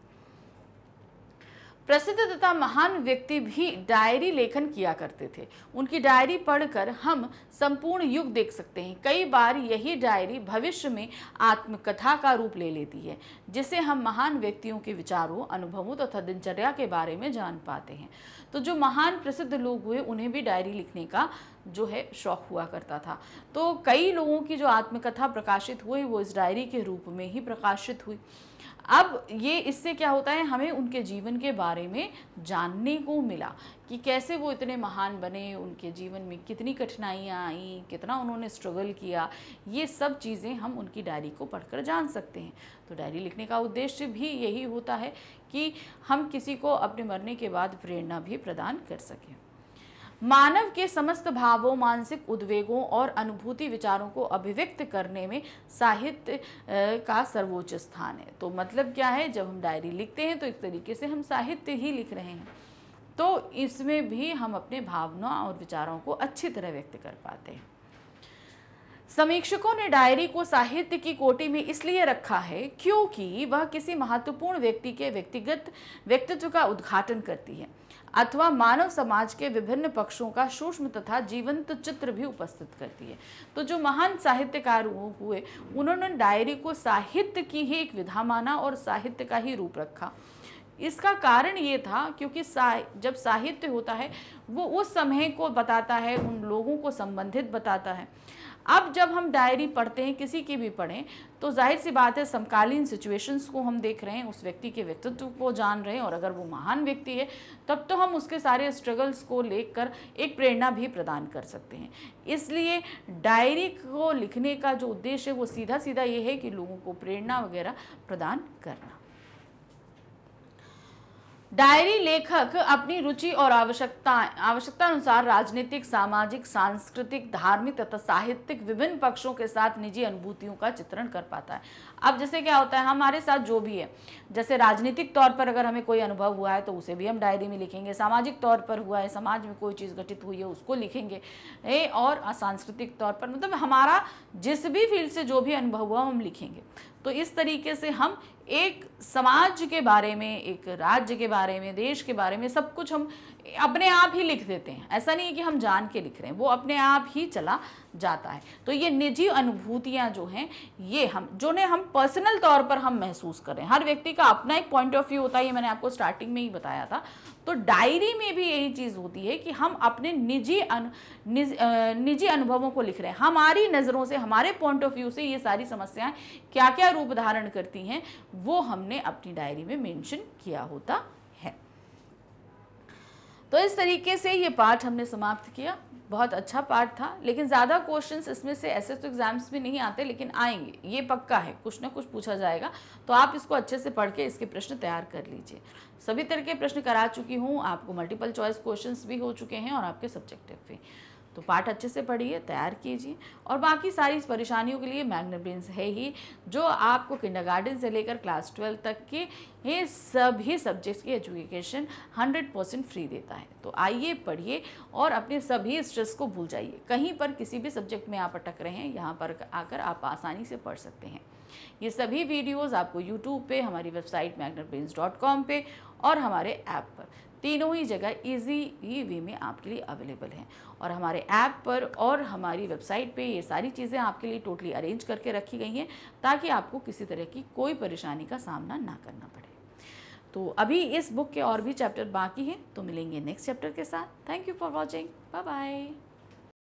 प्रसिद्ध तथा महान व्यक्ति भी डायरी लेखन किया करते थे। उनकी डायरी पढ़कर हम संपूर्ण युग देख सकते हैं। कई बार यही डायरी भविष्य में आत्मकथा का रूप ले लेती है, जिसे हम महान व्यक्तियों के विचारों, अनुभवों तथा दिनचर्या के बारे में जान पाते हैं। तो जो महान प्रसिद्ध लोग हुए, उन्हें भी डायरी लिखने का जो है शौक हुआ करता था। तो कई लोगों की जो आत्मकथा प्रकाशित हुई, वो इस डायरी के रूप में ही प्रकाशित हुई। अब ये इससे क्या होता है? हमें उनके जीवन के बारे में जानने को मिला कि कैसे वो इतने महान बने, उनके जीवन में कितनी कठिनाइयाँ आई, कितना उन्होंने स्ट्रगल किया। ये सब चीज़ें हम उनकी डायरी को पढ़कर जान सकते हैं। तो डायरी लिखने का उद्देश्य भी यही होता है कि हम किसी को अपने मरने के बाद प्रेरणा भी प्रदान कर सकें। मानव के समस्त भावों, मानसिक उद्वेगों और अनुभूति विचारों को अभिव्यक्त करने में साहित्य का सर्वोच्च स्थान है। तो मतलब क्या है? जब हम डायरी लिखते हैं तो एक तरीके से हम साहित्य ही लिख रहे हैं। तो इसमें भी हम अपने भावना और विचारों को अच्छी तरह व्यक्त कर पाते हैं। समीक्षकों ने डायरी को साहित्य की कोटि में इसलिए रखा है क्योंकि वह किसी महत्वपूर्ण व्यक्ति के व्यक्तिगत व्यक्तित्व का उद्घाटन करती है। अथवा मानव समाज के विभिन्न पक्षों का सूक्ष्म तथा जीवंत चित्र भी उपस्थित करती है। तो जो महान साहित्यकार हुए उन्होंने डायरी को साहित्य की ही एक विधा माना और साहित्य का ही रूप रखा। इसका कारण ये था क्योंकि सा, जब साहित्य होता है वो उस समय को बताता है उन लोगों को संबंधित बताता है। अब जब हम डायरी पढ़ते हैं, किसी की भी पढ़ें तो ज़ाहिर सी बात है, समकालीन सिचुएशंस को हम देख रहे हैं, उस व्यक्ति के व्यक्तित्व को जान रहे हैं, और अगर वो महान व्यक्ति है, तब तो हम उसके सारे स्ट्रगल्स को लेकर एक प्रेरणा भी प्रदान कर सकते हैं। इसलिए डायरी को लिखने का जो उद्देश्य है, वो सीधा सीधा ये है कि लोगों को प्रेरणा वगैरह प्रदान करना। डायरी लेखक अपनी रुचि और आवश्यकता आवश्यकता अनुसार राजनीतिक, सामाजिक, सांस्कृतिक, धार्मिक तथा साहित्यिक विभिन्न पक्षों के साथ निजी अनुभूतियों का चित्रण कर पाता है। अब जैसे क्या होता है, हमारे साथ जो भी है, जैसे राजनीतिक तौर पर अगर हमें कोई अनुभव हुआ है तो उसे भी हम डायरी में लिखेंगे। सामाजिक तौर पर हुआ है, समाज में कोई चीज़ घटित हुई है, उसको लिखेंगे। ए, और सांस्कृतिक तौर पर मतलब हमारा जिस भी फ़ील्ड से जो भी अनुभव हुआ, हम लिखेंगे। तो इस तरीके से हम एक समाज के बारे में, एक राज्य के बारे में, देश के बारे में सब कुछ हम अपने आप ही लिख देते हैं। ऐसा नहीं है कि हम जान के लिख रहे हैं वो अपने आप ही चला जाता है। तो ये निजी अनुभूतियाँ जो हैं ये हम जो ने हम पर्सनल तौर पर हम महसूस कर रहे हैं। हर व्यक्ति का अपना एक पॉइंट ऑफ़ व्यू होता है ये मैंने आपको स्टार्टिंग में ही बताया था। तो डायरी में भी यही चीज़ होती है कि हम अपने निजी अनु, निज, निजी अनुभवों को लिख रहे हैं। हमारी नज़रों से हमारे पॉइंट ऑफ़ व्यू से ये सारी समस्याएँ क्या क्या रूप धारण करती हैं वो हमने अपनी डायरी में मेंशन किया होता तो इस तरीके से ये पार्ट हमने समाप्त किया। बहुत अच्छा पार्ट था, लेकिन ज़्यादा क्वेश्चंस इसमें से ऐसे तो एग्ज़ाम्स भी नहीं आते, लेकिन आएँगे। ये पक्का है, कुछ ना कुछ पूछा जाएगा। तो आप इसको अच्छे से पढ़ के इसके प्रश्न तैयार कर लीजिए। सभी तरह के प्रश्न करा चुकी हूँ, आपको मल्टीपल चॉइस क्वेश्चंस भी हो चुके हैं और आपके सब्जेक्टिव भी। तो पाठ अच्छे से पढ़िए, तैयार कीजिए। और बाकी सारी इस परेशानियों के लिए मैग्नेब्रेंस है ही, जो आपको किंडरगार्टन से लेकर क्लास ट्वेल्व तक के ये सभी सब्जेक्ट्स की एजुकेशन हंड्रेड परसेंट फ्री देता है। तो आइए, पढ़िए और अपने सभी स्ट्रेस को भूल जाइए। कहीं पर किसी भी सब्जेक्ट में आप अटक रहे हैं, यहाँ पर आकर आप आसानी से पढ़ सकते हैं। ये सभी वीडियोज़ आपको यूट्यूब पे, हमारी वेबसाइट कॉम पर और हमारे ऐप पर तीनों ही जगह ईजी ही वे में आपके लिए अवेलेबल हैं। और हमारे ऐप पर और हमारी वेबसाइट पे ये सारी चीज़ें आपके लिए टोटली अरेंज करके रखी गई हैं, ताकि आपको किसी तरह की कोई परेशानी का सामना ना करना पड़े। तो अभी इस बुक के और भी चैप्टर बाकी हैं तो मिलेंगे नेक्स्ट चैप्टर के साथ। Thank you for watching bye bye